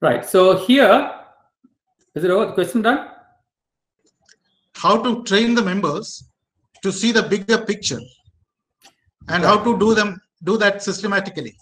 Right. So here, is it over? The question done? How to train the members to see the bigger picture and how to do them do that systematically.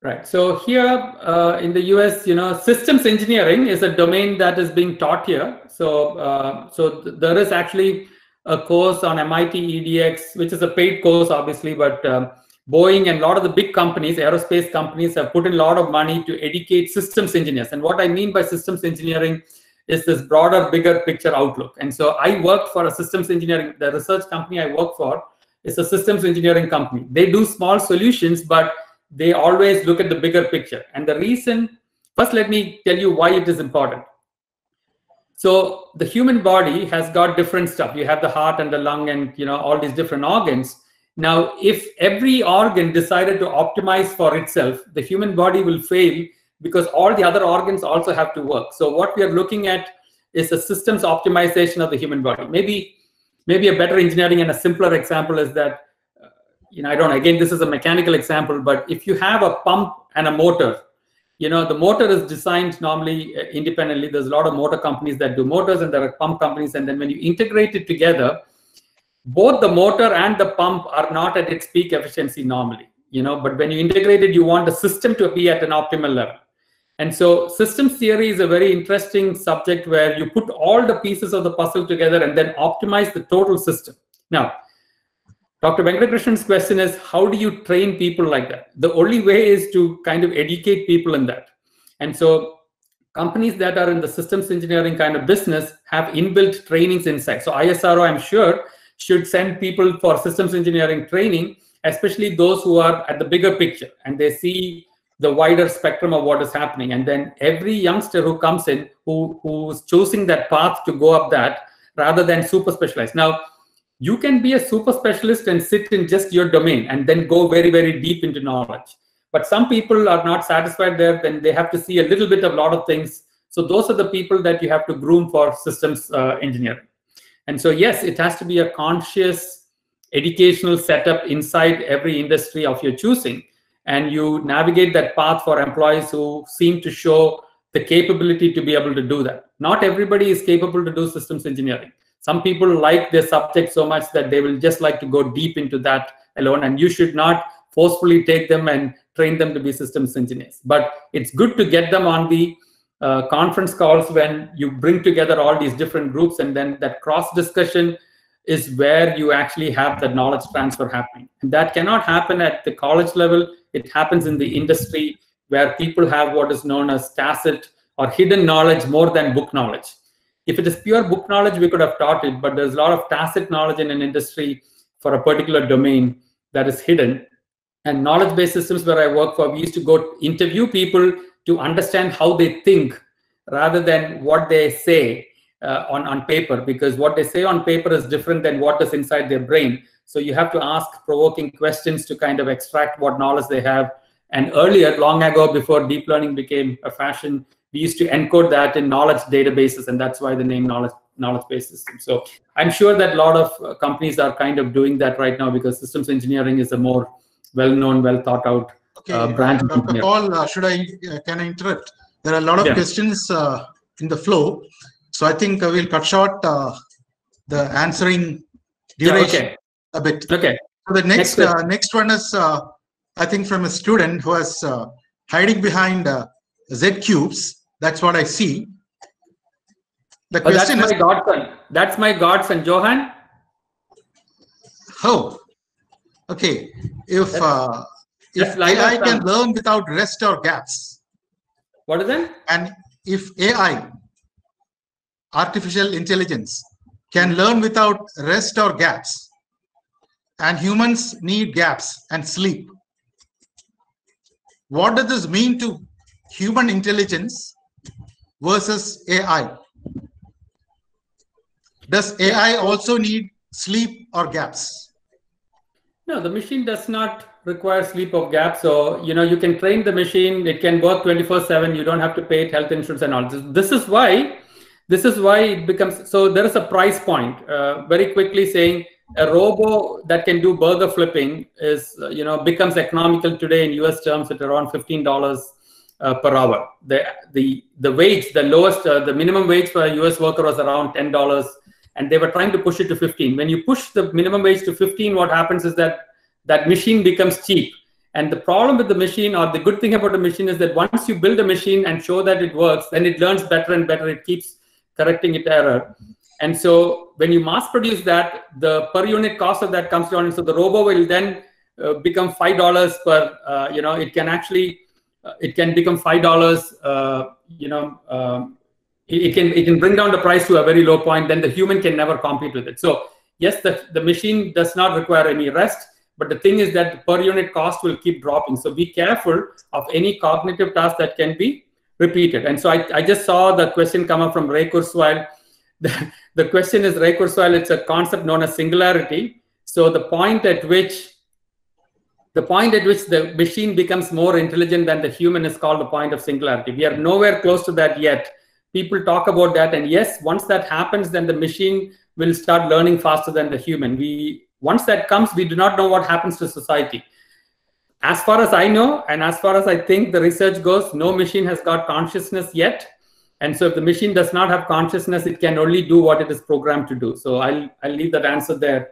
Right. So here uh, in the US, you know, systems engineering is a domain that is being taught here. So, uh, so th- there is actually a course on MIT EDX, which is a paid course, obviously, but um, Boeing and a lot of the big companies, aerospace companies, have put in a lot of money to educate systems engineers. And what I mean by systems engineering is this broader, bigger picture outlook. And so I worked for a systems engineering, the research company I work for is a systems engineering company. They do small solutions, but they always look at the bigger picture. And the reason, first, let me tell you why it is important. So the human body has got different stuff. You have the heart and the lung and you know all these different organs. Now, if every organ decided to optimize for itself, the human body will fail because all the other organs also have to work. So what we are looking at is a systems optimization of the human body. Maybe, maybe a better engineering and a simpler example is that you know, I don't, again, this is a mechanical example, but if you have a pump and a motor, you know, the motor is designed normally uh, independently. There's a lot of motor companies that do motors and there are pump companies. And then when you integrate it together, both the motor and the pump are not at its peak efficiency normally, you know, but when you integrate it, you want the system to be at an optimal level. And so systems theory is a very interesting subject where you put all the pieces of the puzzle together and then optimize the total system. Now, Dr. Venkatakrishnan's question is how do you train people like that? The only way is to kind of educate people in that. And so companies that are in the systems engineering kind of business have inbuilt trainings inside. So ISRO, I'm sure, should send people for systems engineering training, especially those who are at the bigger picture and they see the wider spectrum of what is happening. And then every youngster who comes in who who's choosing that path to go up that rather than super specialized. Now, you can be a super specialist and sit in just your domain and then go very very deep into knowledge but some people are not satisfied there then they have to see a little bit of a lot of things so those are the people that you have to groom for systems uh, engineering and so yes it has to be a conscious educational setup inside every industry of your choosing and you navigate that path for employees who seem to show the capability to be able to do that. Not everybody is capable to do systems engineering. Some people like their subject so much that they will just like to go deep into that alone and you should not forcefully take them and train them to be systems engineers. But it's good to get them on the uh, conference calls when you bring together all these different groups and then that cross discussion is where you actually have the knowledge transfer happening. And that cannot happen at the college level it happens in the industry where people have what is known as tacit or hidden knowledge more than book knowledge if it is pure book knowledge, we could have taught it, but there's a lot of tacit knowledge in an industry for a particular domain that is hidden. And knowledge based systems where I work for, we used to go interview people to understand how they think rather than what they say uh, on, on paper, because what they say on paper is different than what is inside their brain. So you have to ask provoking questions to kind of extract what knowledge they have. And earlier, long ago, before deep learning became a fashion, we used to encode that in knowledge databases, and that's why the name knowledge knowledge-based system. So I'm sure that a lot of uh, companies are kind of doing that right now because systems engineering is a more well-known, well-thought-out Okay, uh, branch. of Dr. Paul, uh, should I, uh, can I interrupt? There are a lot of Yeah. questions uh, in the flow. So I think uh, we'll cut short uh, the answering Yeah, duration okay. A bit. Okay. So the next Next uh, next one is uh, I think from a student who is uh, hiding behind uh, Z cubes. That's what I see. The Oh, that's question my is, godson. That's my godson, Johan. oh, okay. If uh, if that's like AI can learn without rest or gaps, What is it? and if AI, artificial intelligence, can learn without rest or gaps, and humans need gaps and sleep, what does this mean to human intelligence versus AI? Does AI also need sleep or gaps? No, the machine does not require sleep of gap. So, you know, you can train the machine, it can work 24 7. You don't have to pay it health insurance and all. This, this is why, this is why it becomes so there is a price point. Uh, very quickly saying a robo that can do burger flipping is, uh, you know, becomes economical today in US terms at around $15 uh, per hour. The, the, the wage, the lowest, uh, the minimum wage for a US worker was around $10 and they were trying to push it to 15 when you push the minimum wage to 15 what happens is that that machine becomes cheap. And the problem with the machine or the good thing about the machine is that once you build a machine and show that it works then it learns better and better. It keeps correcting its error and so when you mass produce that the per unit cost of that comes down. And so the robo will then uh, become five dollars per uh, you know it can actually uh, it can become five dollars uh, you know um, it it can it can bring down the price to a very low point then the human can never compete with it. So yes the, the machine does not require any rest but the thing is that per unit cost will keep dropping. So be careful of any cognitive task that can be repeated. And so i, I just saw the question come up from ray kurzweil the, the question is kurzweil it's a concept known as singularity. So the point at which the point at which the machine becomes more intelligent than the human is called the point of singularity. We are nowhere close to that yet. People talk about that and yes once that happens then the machine will start learning faster than the human. We once that comes we do not know what happens to society. As far as i know and as far as i think the research goes no machine has got consciousness yet and so if the machine does not have consciousness it can only do what it is programmed to do so i'll i'll leave that answer there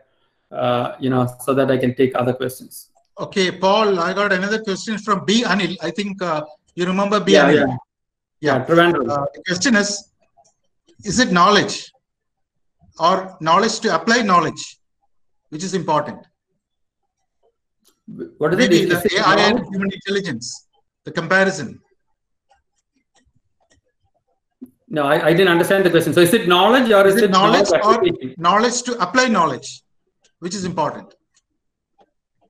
uh, you know so that i can take other questions Okay, Paul, I got another question from B. Anil. I think uh, you remember B. yeah Anil. yeah yeah Trivandrum. Uh, the question is, is it knowledge or knowledge to apply knowledge, which is important? what is Maybe it? the AI and human intelligence, the comparison. No, I, I didn't understand the question. So is it knowledge or is, Is it knowledge or knowledge to apply knowledge, which is important?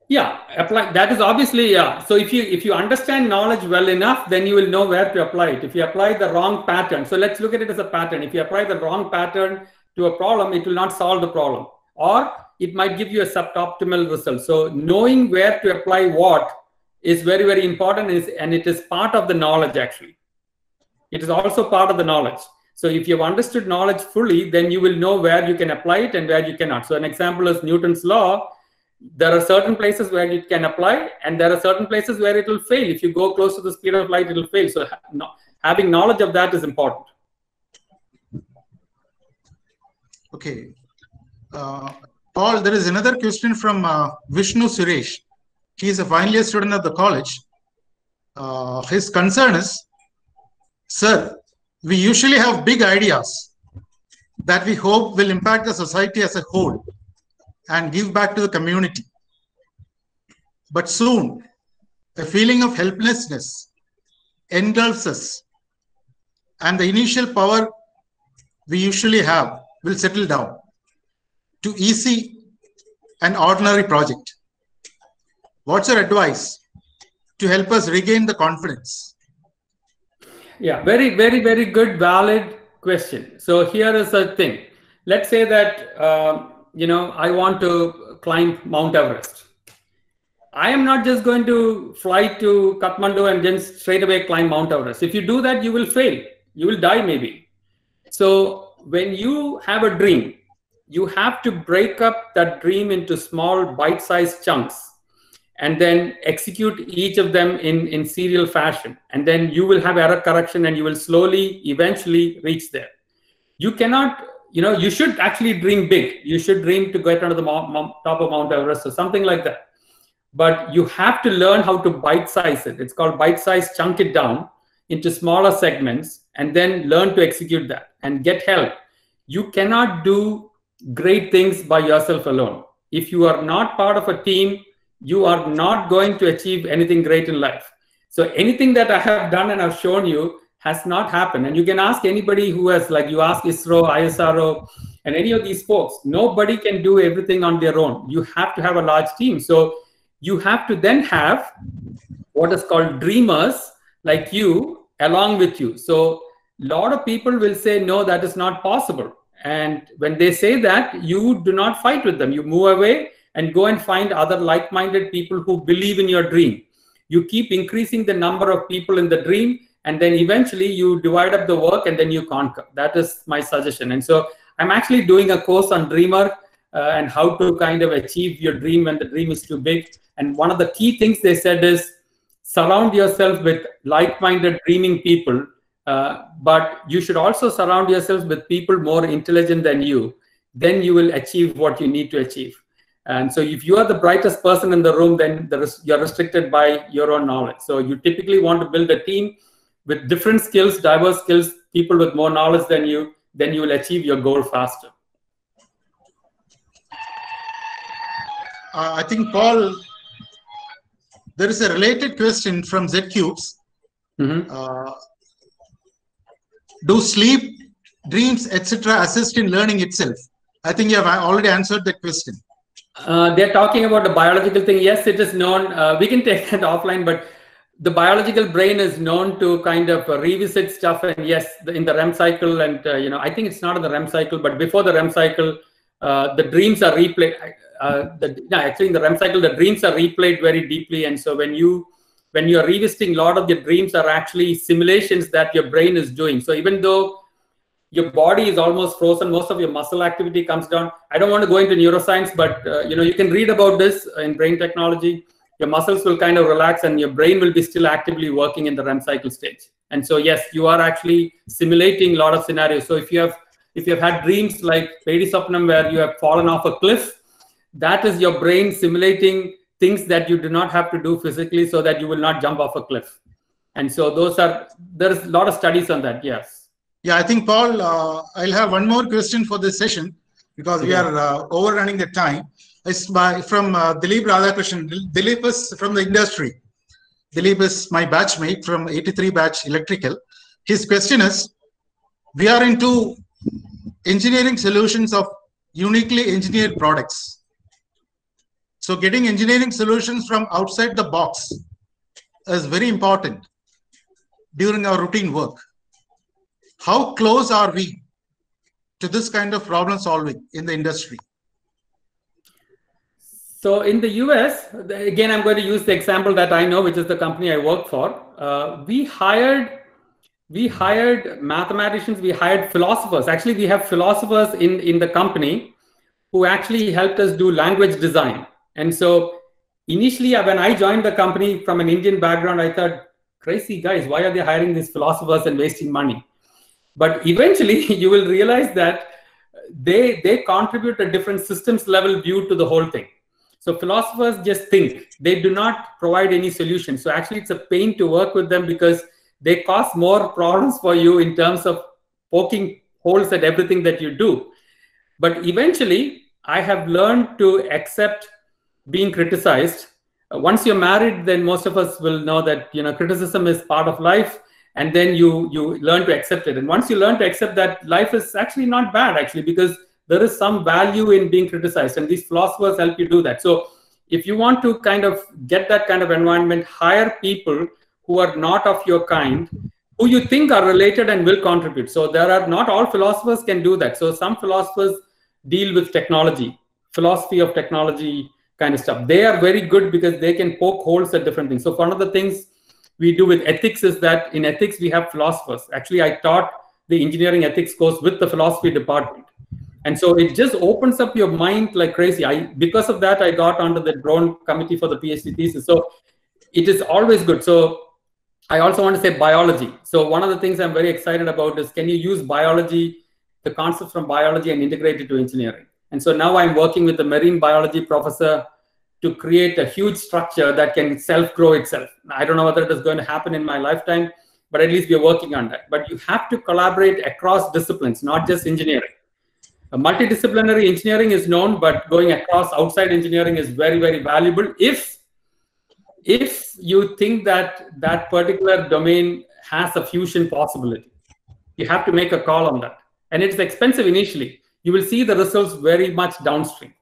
Yeah, apply. That is obviously yeah. So if you if you understand knowledge well enough, then you will know where to apply it. If you apply the wrong pattern, so let's look at it as a pattern. If you apply the wrong pattern to a problem, it will not solve the problem, or it might give you a suboptimal result. So knowing where to apply what is very very important, is and it is part of the knowledge actually. It is also part of the knowledge. So if you've understood knowledge fully, then you will know where you can apply it and where you cannot. So an example is Newton's law there are certain places where it can apply and there are certain places where it will fail if you go close to the speed of light it will fail so having knowledge of that is important Okay. Uh, Paul, there is another question from uh, Vishnu Suresh. He is a final year student at the college. Uh, his concern is, sir, we usually have big ideas that we hope will impact the society as a whole and give back to the community. But soon, a feeling of helplessness engulfs us, and the initial power we usually have will settle down to easy and ordinary project. What's your advice to help us regain the confidence? Yeah, very, very, very good, valid question. So here is the thing. Let's say that um, you know I want to climb Mount Everest. I am not just going to fly to Kathmandu and then straight away climb Mount Everest. If you do that, you will fail. You will die maybe. So when you have a dream, you have to break up that dream into small bite-sized chunks and then execute each of them in, in serial fashion. And then you will have error correction and you will slowly, eventually reach there. You cannot, you know, you should actually dream big. You should dream to get onto the top of Mount Everest or something like that. But you have to learn how to bite size it. It's called bite size, chunk it down into smaller segments and then learn to execute that and get help. You cannot do great things by yourself alone. If you are not part of a team, you are not going to achieve anything great in life. So anything that I have done and I've shown you has not happened. And you can ask anybody who has, like you ask ISRO, ISRO, and any of these folks, nobody can do everything on their own. You have to have a large team. So you have to then have what is called dreamers like you along with you. So a lot of people will say, no, that is not possible. And when they say that, you do not fight with them. You move away and go and find other like-minded people who believe in your dream. You keep increasing the number of people in the dream, and then eventually you divide up the work and then you conquer. That is my suggestion. And so I'm actually doing a course on Dreamer uh, and how to kind of achieve your dream when the dream is too big. And one of the key things they said is surround yourself with like-minded dreaming people uh, but you should also surround yourself with people more intelligent than you then you will achieve what you need to achieve and so if you are the brightest person in the room then you're restricted by your own knowledge so you typically want to build a team with different skills diverse skills people with more knowledge than you then you will achieve your goal faster uh, i think paul there is a related question from Z Cubes. Mm-hmm. Uh, do sleep, dreams, etc., assist in learning itself? I think you have already answered that question. Uh, they're talking about the biological thing. Yes, it is known. Uh, we can take that offline, but the biological brain is known to kind of uh, revisit stuff. And yes, the, in the REM cycle, and uh, you know, I think it's not in the REM cycle, but before the REM cycle, uh, the dreams are replayed. Uh, the, no, actually, in the REM cycle, the dreams are replayed very deeply, and so when you when you are revisiting, a lot of your dreams are actually simulations that your brain is doing. So even though your body is almost frozen, most of your muscle activity comes down. I don't want to go into neuroscience, but uh, you know you can read about this in brain technology. Your muscles will kind of relax, and your brain will be still actively working in the REM cycle stage. And so, yes, you are actually simulating a lot of scenarios. So if you have if you have had dreams like Pedi Sopnam where you have fallen off a cliff, that is your brain simulating things that you do not have to do physically so that you will not jump off a cliff. And so those are, there's a lot of studies on that, yes. Yeah, I think, Paul, uh, I'll have one more question for this session because we are uh, overrunning the time. It's by, from uh, Dilip Radhakrishnan. Dilip is from the industry. Dilip is my batchmate from 83 batch electrical. His question is, we are into engineering solutions of uniquely engineered products. So getting engineering solutions from outside the box is very important during our routine work. How close are we to this kind of problem solving in the industry? So in the US, again, I'm going to use the example that I know, which is the company I work for. Uh, we hired we hired mathematicians, we hired philosophers. Actually, we have philosophers in, in the company who actually helped us do language design. And so initially, uh, when I joined the company from an Indian background, I thought, crazy guys, why are they hiring these philosophers and wasting money? But eventually, you will realize that they, they contribute a different systems level view to the whole thing. So philosophers just think, they do not provide any solution. So actually, it's a pain to work with them because they cause more problems for you in terms of poking holes at everything that you do. But eventually, I have learned to accept being criticized. Uh, once you're married, then most of us will know that you know criticism is part of life, and then you you learn to accept it. And once you learn to accept that life is actually not bad actually because there is some value in being criticized and these philosophers help you do that. So if you want to kind of get that kind of environment hire people who are not of your kind who you think are related and will contribute. So there are not all philosophers can do that. So some philosophers deal with technology philosophy of technology kind of stuff. They are very good because they can poke holes at different things. So one of the things we do with ethics is that in ethics we have philosophers. Actually i taught the engineering ethics course with the philosophy department. And so it just opens up your mind like crazy. I because of that i got onto the drone committee for the phd thesis. So it is always good. So i also want to say biology. So one of the things i'm very excited about is can you use biology the concepts from biology and integrate it to engineering? And so now i'm working with the marine biology professor to create a huge structure that can self-grow itself. I don't know whether it is going to happen in my lifetime, but at least we're working on that. But you have to collaborate across disciplines, not just engineering. A multidisciplinary engineering is known, but going across outside engineering is very, very valuable if if you think that that particular domain has a fusion possibility. You have to make a call on that. And it's expensive initially. You will see the results very much downstream.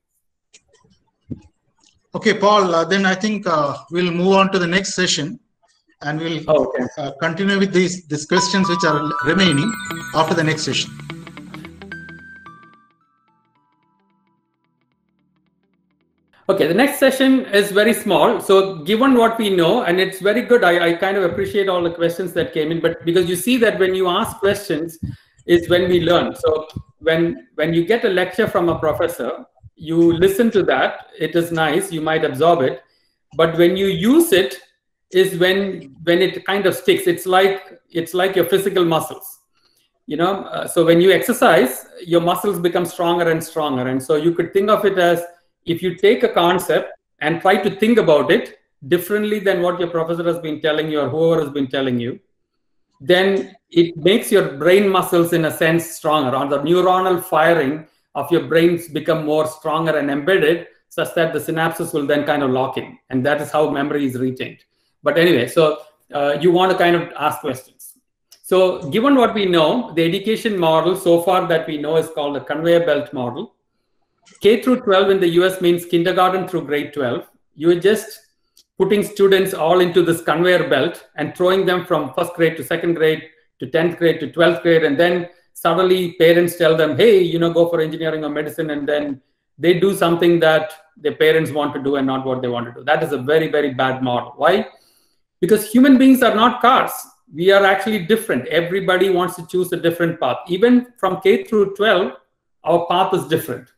Okay, Paul, uh, then I think uh, we'll move on to the next session and we'll Oh, okay. uh, continue with these, these questions which are remaining after the next session. Okay, the next session is very small. So given what we know, and it's very good, I, I kind of appreciate all the questions that came in, but because you see that when you ask questions is when we learn. So when when you get a lecture from a professor, you listen to that, it is nice, you might absorb it, but when you use it is when when it kind of sticks. It's like it's like your physical muscles. You know, uh, so when you exercise, your muscles become stronger and stronger. And so you could think of it as if you take a concept and try to think about it differently than what your professor has been telling you or whoever has been telling you, then it makes your brain muscles in a sense stronger or the neuronal firing of your brains become more stronger and embedded such that the synapses will then kind of lock in and that is how memory is retained but anyway so uh, you want to kind of ask questions so given what we know the education model so far that we know is called the conveyor belt model K through 12 in the US means kindergarten through grade 12. You're just putting students all into this conveyor belt and throwing them from first grade to second grade to 10th grade to 12th grade. And then suddenly parents tell them, hey, you know, go for engineering or medicine. And then they do something that their parents want to do and not what they want to do. That is a very, very bad model. Why? Because human beings are not cars. We are actually different. Everybody wants to choose a different path. Even from K through 12, our path is different.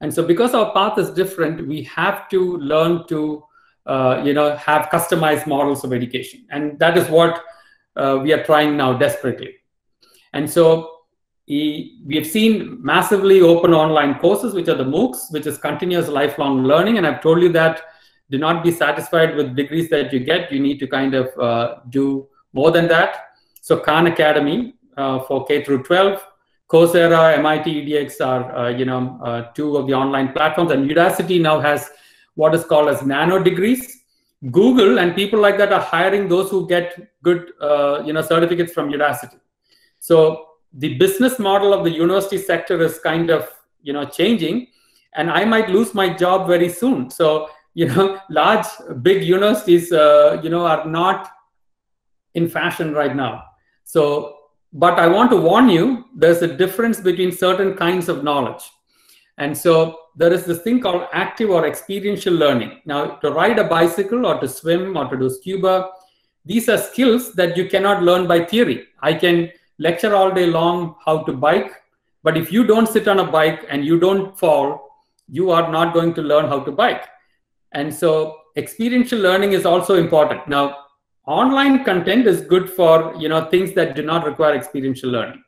And so because our path is different, we have to learn to, uh, you know, have customized models of education. And that is what uh, we are trying now desperately. And so we, have seen massively open online courses, which are the MOOCs, which is continuous lifelong learning. And I've told you that do not be satisfied with degrees that you get. You need to kind of uh, do more than that. So Khan Academy uh, for K through 12, Coursera, MIT EDX are, uh, you know, uh, two of the online platforms, and Udacity now has what is called as nano degrees. Google and people like that are hiring those who get good, uh, you know, certificates from Udacity. So the business model of the university sector is kind of, you know, changing, and I might lose my job very soon. So you know, large, big universities, uh, you know, are not in fashion right now. So but I want to warn you, there's a difference between certain kinds of knowledge. And so there is this thing called active or experiential learning. Now, to ride a bicycle or to swim or to do scuba, these are skills that you cannot learn by theory. I can lecture all day long how to bike, but if you don't sit on a bike and you don't fall, you are not going to learn how to bike. And so experiential learning is also important. Now, online content is good for you know things that do not require experiential learning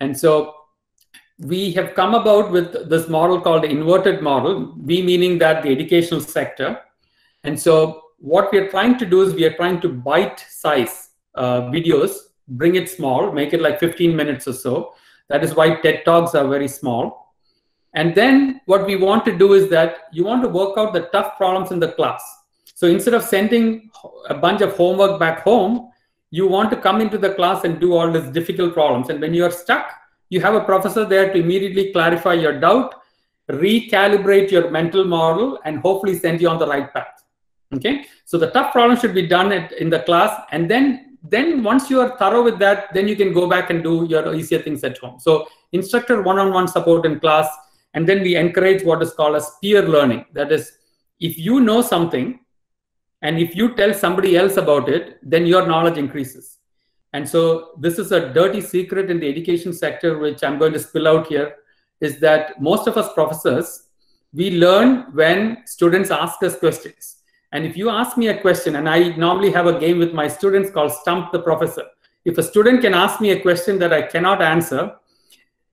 and so we have come about with this model called the inverted model we meaning that the educational sector and so what we are trying to do is we are trying to bite size uh, videos bring it small make it like 15 minutes or so that is why ted talks are very small and then what we want to do is that you want to work out the tough problems in the class so instead of sending a bunch of homework back home, you want to come into the class and do all these difficult problems. And when you are stuck, you have a professor there to immediately clarify your doubt, recalibrate your mental model, and hopefully send you on the right path. Okay, so the tough problem should be done at, in the class, and then then once you are thorough with that, then you can go back and do your easier things at home. So instructor one-on-one support in class, and then we encourage what is called as peer learning. That is, if you know something, and if you tell somebody else about it, then your knowledge increases. And so this is a dirty secret in the education sector, which I'm going to spill out here, is that most of us professors, we learn when students ask us questions. And if you ask me a question, and I normally have a game with my students called Stump the Professor. If a student can ask me a question that I cannot answer,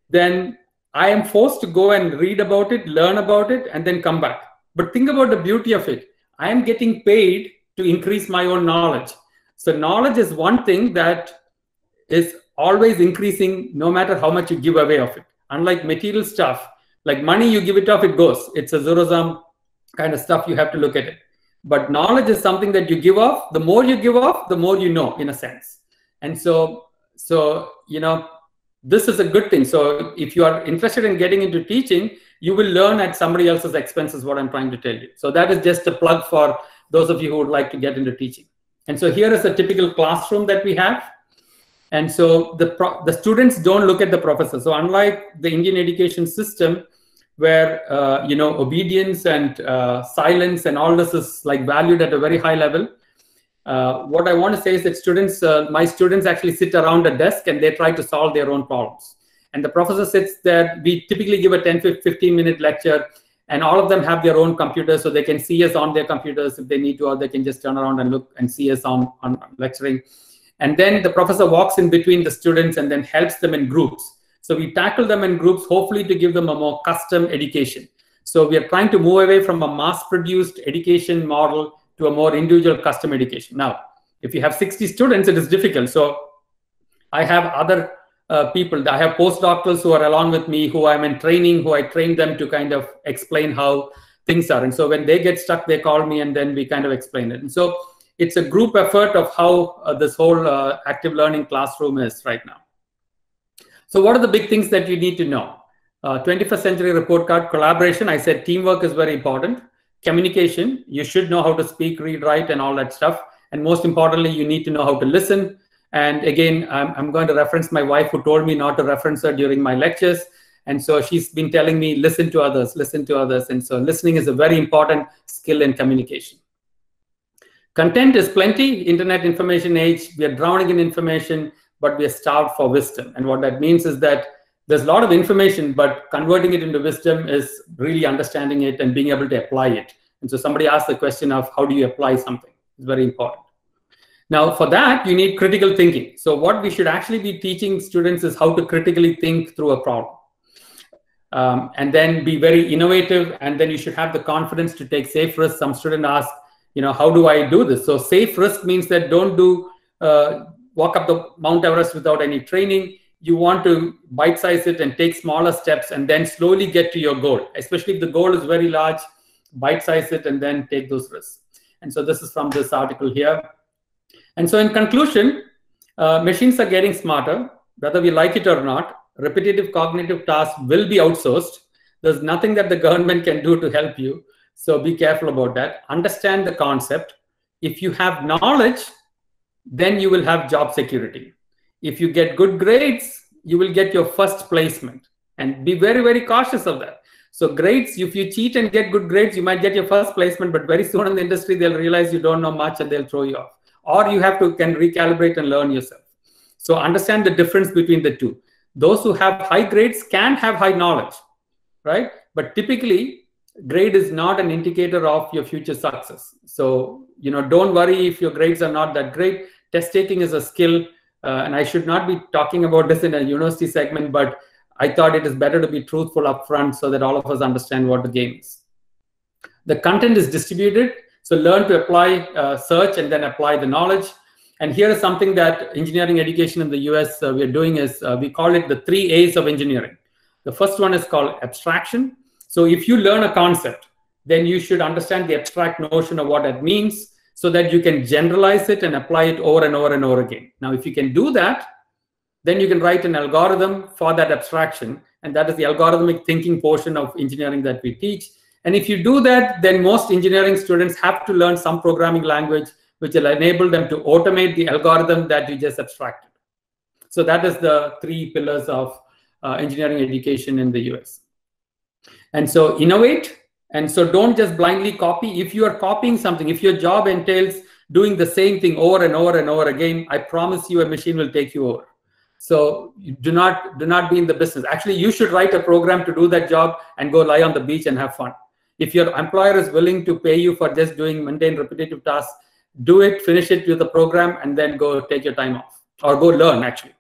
then I am forced to go and read about it, learn about it, and then come back. But think about the beauty of it. I am getting paid to increase my own knowledge. So, knowledge is one thing that is always increasing no matter how much you give away of it. Unlike material stuff, like money, you give it off, it goes. It's a zero sum kind of stuff. You have to look at it. But knowledge is something that you give off. The more you give off, the more you know, in a sense. And so, so you know, this is a good thing. So if you are interested in getting into teaching, you will learn at somebody else's expense is what I'm trying to tell you. So that is just a plug for those of you who would like to get into teaching. And so here is a typical classroom that we have. And so the, the students don't look at the professor. So unlike the Indian education system, where uh, you know obedience and uh, silence and all this is like valued at a very high level, uh, what I want to say is that students, uh, my students actually sit around a desk and they try to solve their own problems. And the professor sits there. We typically give a 10, 15 minute lecture and all of them have their own computers so they can see us on their computers if they need to or they can just turn around and look and see us on, on lecturing and then the professor walks in between the students and then helps them in groups so we tackle them in groups hopefully to give them a more custom education so we are trying to move away from a mass produced education model to a more individual custom education now if you have 60 students it is difficult so i have other uh, people. I have postdoctorals who are along with me, who I'm in training, who I train them to kind of explain how things are. And so when they get stuck, they call me and then we kind of explain it. And so it's a group effort of how uh, this whole uh, active learning classroom is right now. So what are the big things that you need to know? 21st uh, century report card collaboration. I said teamwork is very important. Communication, you should know how to speak, read, write, and all that stuff. And most importantly, you need to know how to listen and again, I'm, I'm going to reference my wife who told me not to reference her during my lectures. And so she's been telling me, listen to others, listen to others. And so listening is a very important skill in communication. Content is plenty, internet information age. We are drowning in information, but we are starved for wisdom. And what that means is that there's a lot of information, but converting it into wisdom is really understanding it and being able to apply it. And so somebody asked the question of how do you apply something? It's very important. Now, for that, you need critical thinking. So what we should actually be teaching students is how to critically think through a problem. Um, and then be very innovative. And then you should have the confidence to take safe risks. Some student ask, you know, how do I do this? So safe risk means that don't do uh, walk up the Mount Everest without any training. You want to bite size it and take smaller steps and then slowly get to your goal. Especially if the goal is very large, bite size it and then take those risks. And so this is from this article here. And so in conclusion, uh, machines are getting smarter, whether we like it or not. Repetitive cognitive tasks will be outsourced. There's nothing that the government can do to help you. So be careful about that. Understand the concept. If you have knowledge, then you will have job security. If you get good grades, you will get your first placement. And be very, very cautious of that. So grades, if you cheat and get good grades, you might get your first placement, but very soon in the industry, they'll realize you don't know much and they'll throw you off or you have to can recalibrate and learn yourself. So understand the difference between the two. Those who have high grades can have high knowledge, right? But typically, grade is not an indicator of your future success. So, you know, don't worry if your grades are not that great. Test taking is a skill. Uh, and I should not be talking about this in a university segment, but I thought it is better to be truthful upfront so that all of us understand what the game is. The content is distributed so learn to apply uh, search and then apply the knowledge. And here is something that engineering education in the US uh, we are doing is uh, we call it the three A's of engineering. The first one is called abstraction. So if you learn a concept, then you should understand the abstract notion of what that means. so that you can generalize it and apply it over and over and over again. Now, if you can do that, then you can write an algorithm for that abstraction. And that is the algorithmic thinking portion of engineering that we teach. And if you do that, then most engineering students have to learn some programming language which will enable them to automate the algorithm that you just abstracted. So that is the three pillars of uh, engineering education in the US. And so innovate. And so don't just blindly copy. If you are copying something, if your job entails doing the same thing over and over and over again, I promise you a machine will take you over. So do not do not be in the business. Actually, you should write a program to do that job and go lie on the beach and have fun. If your employer is willing to pay you for just doing mundane repetitive tasks, do it, finish it with the program, and then go take your time off or go learn actually.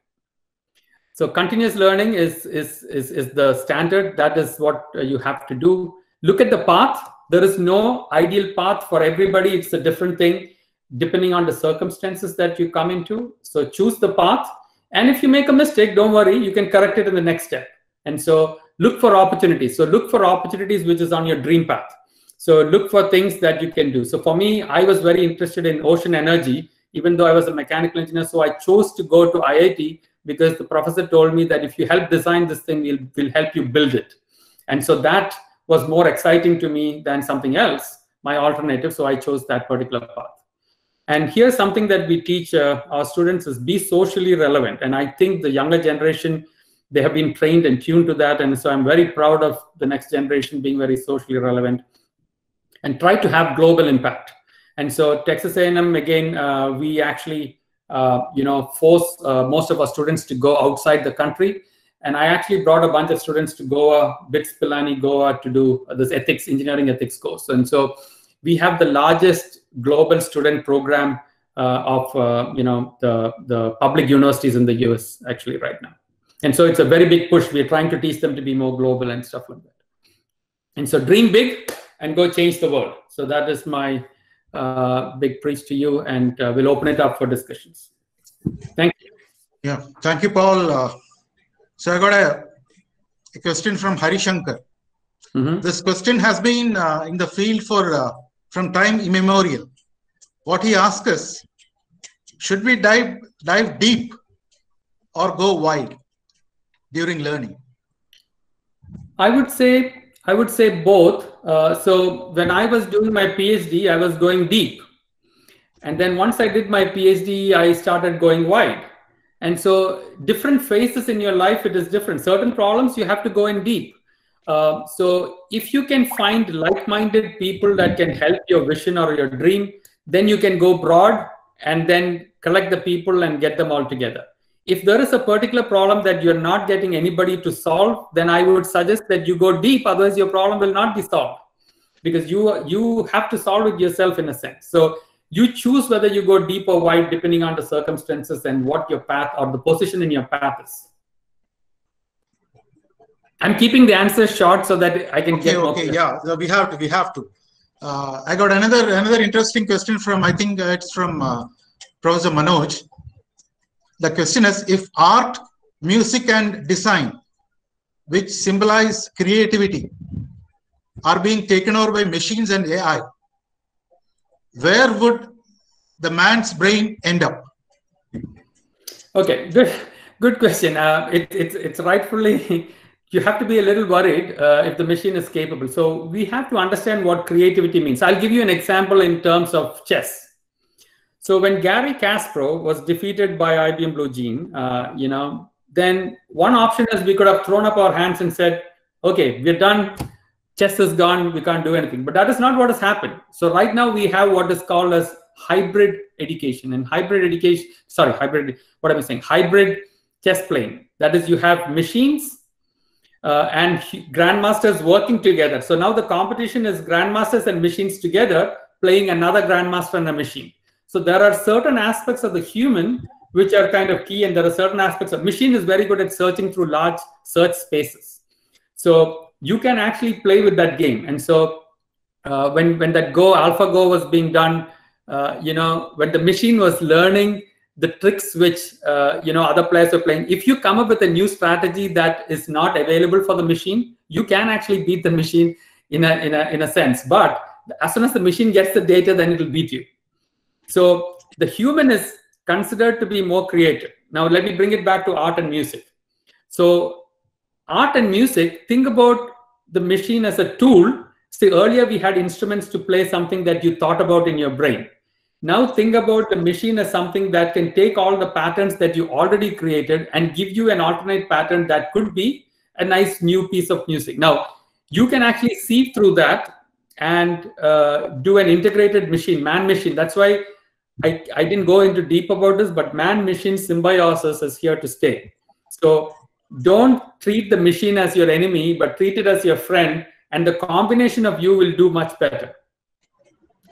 So continuous learning is, is, is, is the standard. That is what you have to do. Look at the path. There is no ideal path for everybody. It's a different thing depending on the circumstances that you come into. So choose the path. And if you make a mistake, don't worry, you can correct it in the next step. And so look for opportunities. So look for opportunities which is on your dream path. So look for things that you can do. So for me, I was very interested in ocean energy, even though I was a mechanical engineer. So I chose to go to IIT because the professor told me that if you help design this thing, we'll, we'll help you build it. And so that was more exciting to me than something else, my alternative. So I chose that particular path. And here's something that we teach uh, our students is be socially relevant. And I think the younger generation, they have been trained and tuned to that. And so I'm very proud of the next generation being very socially relevant and try to have global impact. And so Texas A&M, again, uh, we actually, uh, you know, force uh, most of our students to go outside the country. And I actually brought a bunch of students to Goa, BITS Pilani, Goa, to do this ethics, engineering ethics course. And so we have the largest global student program uh, of, uh, you know, the, the public universities in the US actually right now. And so it's a very big push. We're trying to teach them to be more global and stuff like that. And so dream big, and go change the world. So that is my uh, big preach to you, and uh, we'll open it up for discussions. Thank you. Yeah, thank you, Paul. So I got a, a question from Harishankar. Mhm. This question has been uh, in the field for uh, from time immemorial. What he asks us: Should we dive dive deep or go wide during learning? I would say I would say both. Uh, so when I was doing my PhD, I was going deep, and then once I did my PhD, I started going wide. And so different phases in your life, it is different. Certain problems you have to go in deep. Uh, so if you can find like-minded people that can help your vision or your dream, then you can go broad and then collect the people and get them all together. If there is a particular problem that you're not getting anybody to solve, then I would suggest that you go deep. Otherwise, your problem will not be solved because you you have to solve it yourself in a sense. So you choose whether you go deep or wide depending on the circumstances and what your path or the position in your path is. I'm keeping the answer short so that I can Okay, get more. okay, yeah, so we have to, we have to. Uh, I got another another interesting question from I think uh, it's from uh, Professor Manoj. The question is: If art, music, and design, which symbolize creativity, are being taken over by machines and AI, where would the man's brain end up? Okay, good, good question. Uh, it, it's it's rightfully you have to be a little worried uh, if the machine is capable. So we have to understand what creativity means. I'll give you an example in terms of chess. So when Garry Kasparov was defeated by IBM Blue Gene, uh, you know, then one option is we could have thrown up our hands and said, "Okay, we're done. Chess is gone. We can't do anything." But that is not what has happened. So right now we have what is called as hybrid education and hybrid education. Sorry, hybrid. What am I saying? Hybrid chess playing. That is, you have machines uh, and grandmasters working together. So now the competition is grandmasters and machines together playing another grandmaster and a machine. So there are certain aspects of the human which are kind of key, and there are certain aspects of machine is very good at searching through large search spaces. So you can actually play with that game. And so uh, when when that Go AlphaGo was being done, uh, you know, when the machine was learning the tricks which uh, you know other players were playing if you come up with a new strategy that is not available for the machine you can actually beat the machine in a in a in a sense but as soon as the machine gets the data then it will beat you So the human is considered to be more creative. Now let me bring it back to art and music. So art and music, think about the machine as a tool. See, earlier we had instruments to play something that you thought about in your brain. Now think about the machine as something that can take all the patterns that you already created and give you an alternate pattern that could be a nice new piece of music. Now, you can actually see through that and uh, do an integrated machine, man-machine. That's why I, I didn't go into deep about this, but man-machine symbiosis is here to stay. So don't treat the machine as your enemy, but treat it as your friend, and the combination of you will do much better.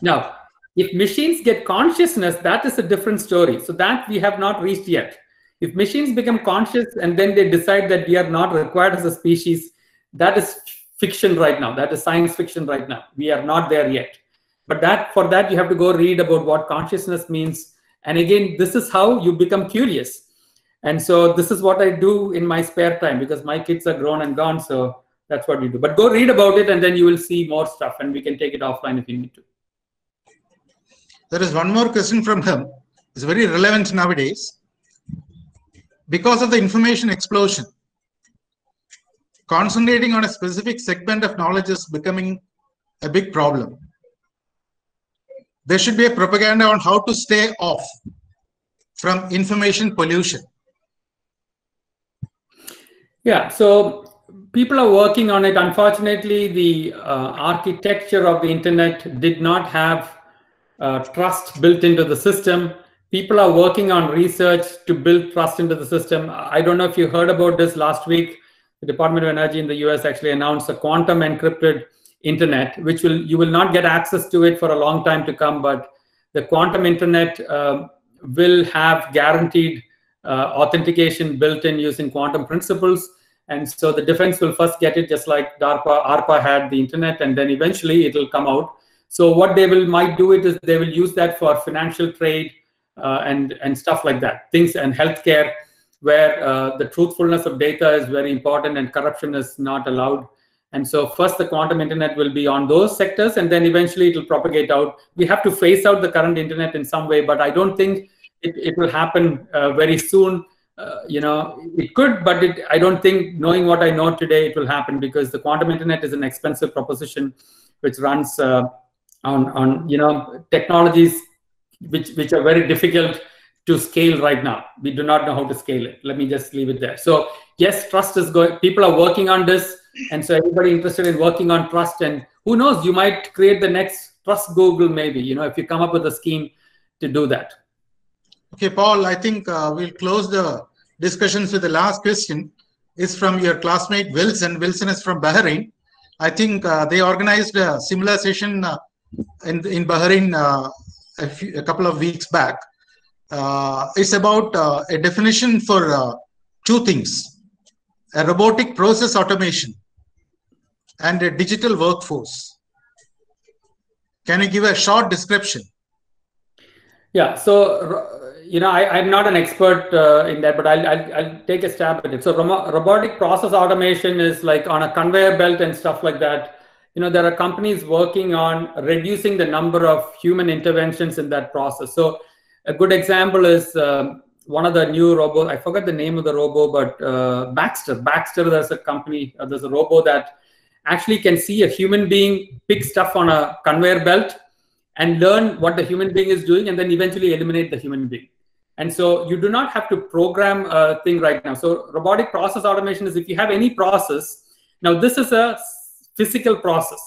Now, if machines get consciousness, that is a different story. So that we have not reached yet. If machines become conscious and then they decide that we are not required as a species, that is fiction right now. That is science fiction right now. We are not there yet. But that for that you have to go read about what consciousness means. And again, this is how you become curious. And so this is what I do in my spare time because my kids are grown and gone. So that's what we do. But go read about it and then you will see more stuff and we can take it offline if you need to. There is one more question from him. It's very relevant nowadays. Because of the information explosion, concentrating on a specific segment of knowledge is becoming a big problem. There should be a propaganda on how to stay off from information pollution. Yeah, so people are working on it. Unfortunately, the uh, architecture of the internet did not have uh, trust built into the system. People are working on research to build trust into the system. I don't know if you heard about this last week. The Department of Energy in the US actually announced a quantum encrypted internet, which will you will not get access to it for a long time to come. But the quantum internet uh, will have guaranteed uh, authentication built in using quantum principles. And so the defense will first get it, just like DARPA, ARPA had the internet, and then eventually it will come out. So what they will might do it is they will use that for financial trade uh, and and stuff like that, things and healthcare, where uh, the truthfulness of data is very important and corruption is not allowed. And so first the quantum internet will be on those sectors, and then eventually it will propagate out. We have to phase out the current internet in some way, but I don't think it, it will happen uh, very soon. Uh, you know, it could, but it, I don't think, knowing what I know today, it will happen because the quantum internet is an expensive proposition, which runs uh, on on you know technologies which which are very difficult to scale right now. We do not know how to scale it. Let me just leave it there. So yes, trust is going. People are working on this, and so everybody interested in working on trust, and who knows, you might create the next trust Google maybe. You know, if you come up with a scheme to do that. Okay, Paul, I think uh, we'll close the discussions with the last question. Is from your classmate Wilson. Wilson is from Bahrain. I think uh, they organized a similar session uh, in in Bahrain uh, a, few, a, couple of weeks back. Uh, it's about uh, a definition for two things: a robotic process automation and a digital workforce. Can you give a short description? Yeah. So you know, I, am not an expert uh, in that, but I'll, I'll, I'll, take a stab at it. So robotic process automation is like on a conveyor belt and stuff like that. You know, there are companies working on reducing the number of human interventions in that process. So a good example is um, one of the new robo. I forgot the name of the robo, but uh, Baxter. Baxter, there's a company, uh, there's a robo that actually can see a human being pick stuff on a conveyor belt and learn what the human being is doing and then eventually eliminate the human being. And so you do not have to program a thing right now. So robotic process automation is if you have any process, now this is a physical process,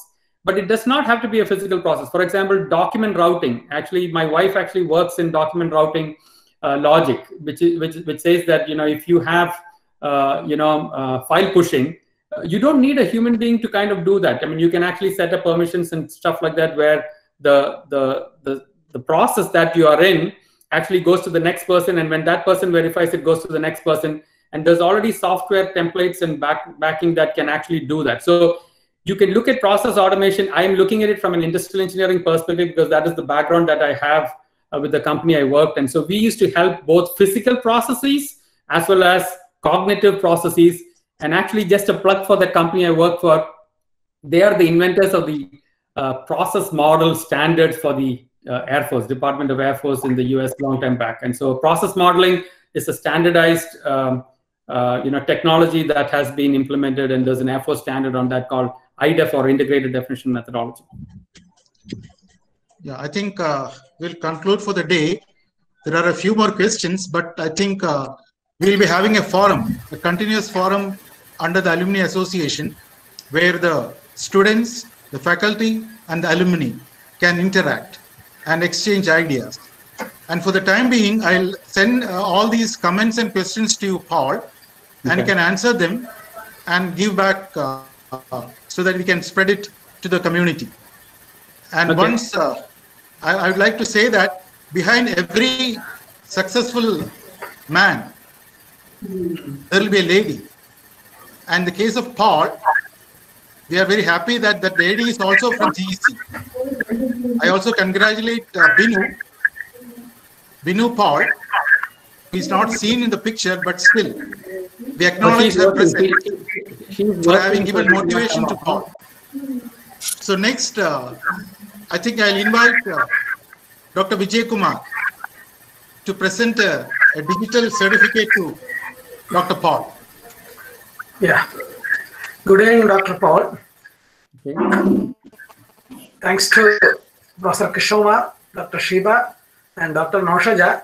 but it does not have to be a physical process. For example, document routing. Actually, my wife actually works in document routing uh, logic, which, is, which, which says that, you know, if you have, uh, you know, uh, file pushing, uh, you don't need a human being to kind of do that. I mean, you can actually set up permissions and stuff like that where the, the, the, the process that you are in actually goes to the next person and when that person verifies it goes to the next person. And there's already software templates and back, backing that can actually do that. So you can look at process automation. I'm looking at it from an industrial engineering perspective because that is the background that i have uh, with the company i worked. And so we used to help both physical processes as well as cognitive processes. And actually just a plug for the company i work for they are the inventors of the process model standards for the uh, Air Force, Department of Air Force in the US long time back. And so process modeling is a standardized um, uh, you know, technology that has been implemented and there's an Air Force standard on that called IDEF or Integrated Definition Methodology. Yeah, I think uh, we'll conclude for the day. There are a few more questions, but I think uh, we'll be having a forum, a continuous forum under the Alumni Association, where the students, the faculty, and the alumni can interact and exchange ideas. And for the time being, I'll send uh, all these comments and questions to you, Paul, and you can answer them and give back uh, uh, so that we can spread it to the community. And Okay. once uh, I, I would like to say that behind every successful man, there will be a lady. And the case of Paul, we are very happy that that lady is also from GEC. I also congratulate uh, Binu, Binu Paul. He's not seen in the picture, but still, we acknowledge she's her presence for having given for- motivation to Paul. So next, uh, I think I'll invite uh, Dr. Vijay Kumar to present a, a digital certificate to Dr. Paul. Yeah. Good evening, Dr. Paul. Okay. Thanks to Professor Kishoma, Dr. Shiba, and Dr. Noshaja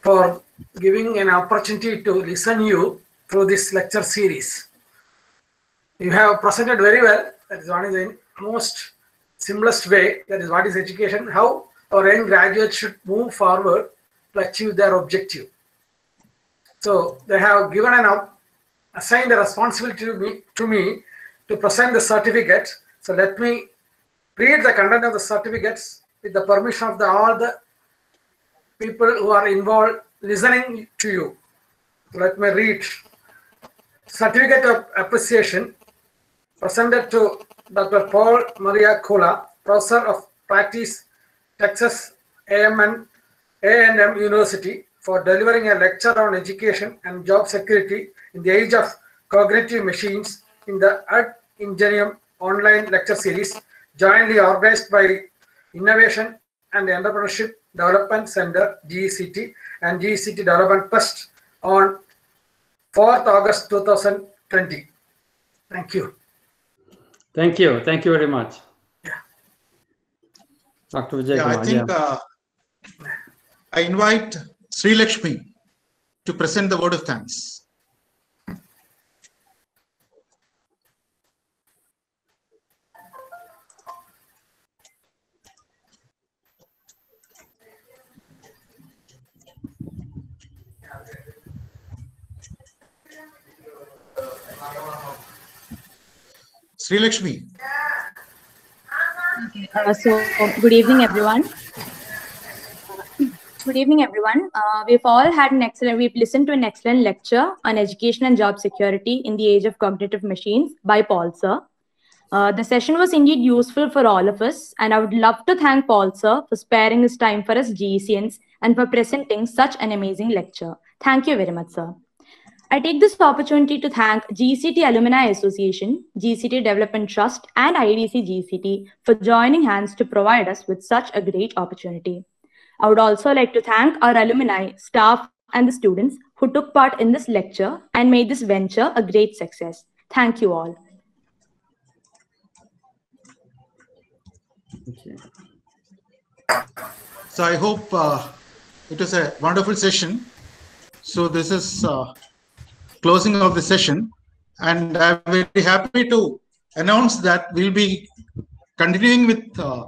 for giving an opportunity to listen you through this lecture series. You have presented very well. That is one of the most simplest way. That is what is education. How our young graduates should move forward to achieve their objective. So they have given an op- assigned the responsibility to me, to me to present the certificate. So let me read the content of the certificates with the permission of the, all the people who are involved listening to you. Let me read. Certificate of Appreciation presented to Dr. Paul Mario Koola, Professor of Practice, Texas A&M University, for delivering a lecture on education and job security in the age of cognitive machines in the Ad Ingenium online lecture series, jointly organized by Innovation and Entrepreneurship Development Center, GECT, and GECT Development Trust on 4th August 2020. Thank you. Thank you. Thank you very much. Yeah. Dr. Vijay Yeah, I think yeah. uh, I invite Sri Lakshmi to present the word of thanks. Sri Lakshmi. Uh, so, good evening, everyone. Good evening, everyone. Uh, we've all had an excellent, we've listened to an excellent lecture on education and job security in the age of cognitive machines by Paul, sir. Uh, the session was indeed useful for all of us, and I would love to thank Paul, sir, for sparing his time for us GECians and for presenting such an amazing lecture. Thank you very much, sir. I take this opportunity to thank GCT Alumni Association, GCT Development Trust, and IDC GCT for joining hands to provide us with such a great opportunity. I would also like to thank our alumni, staff, and the students who took part in this lecture and made this venture a great success. Thank you all. Okay. So I hope uh, it was a wonderful session. So this is uh, closing of the session, and I'm very happy to announce that we'll be continuing with uh,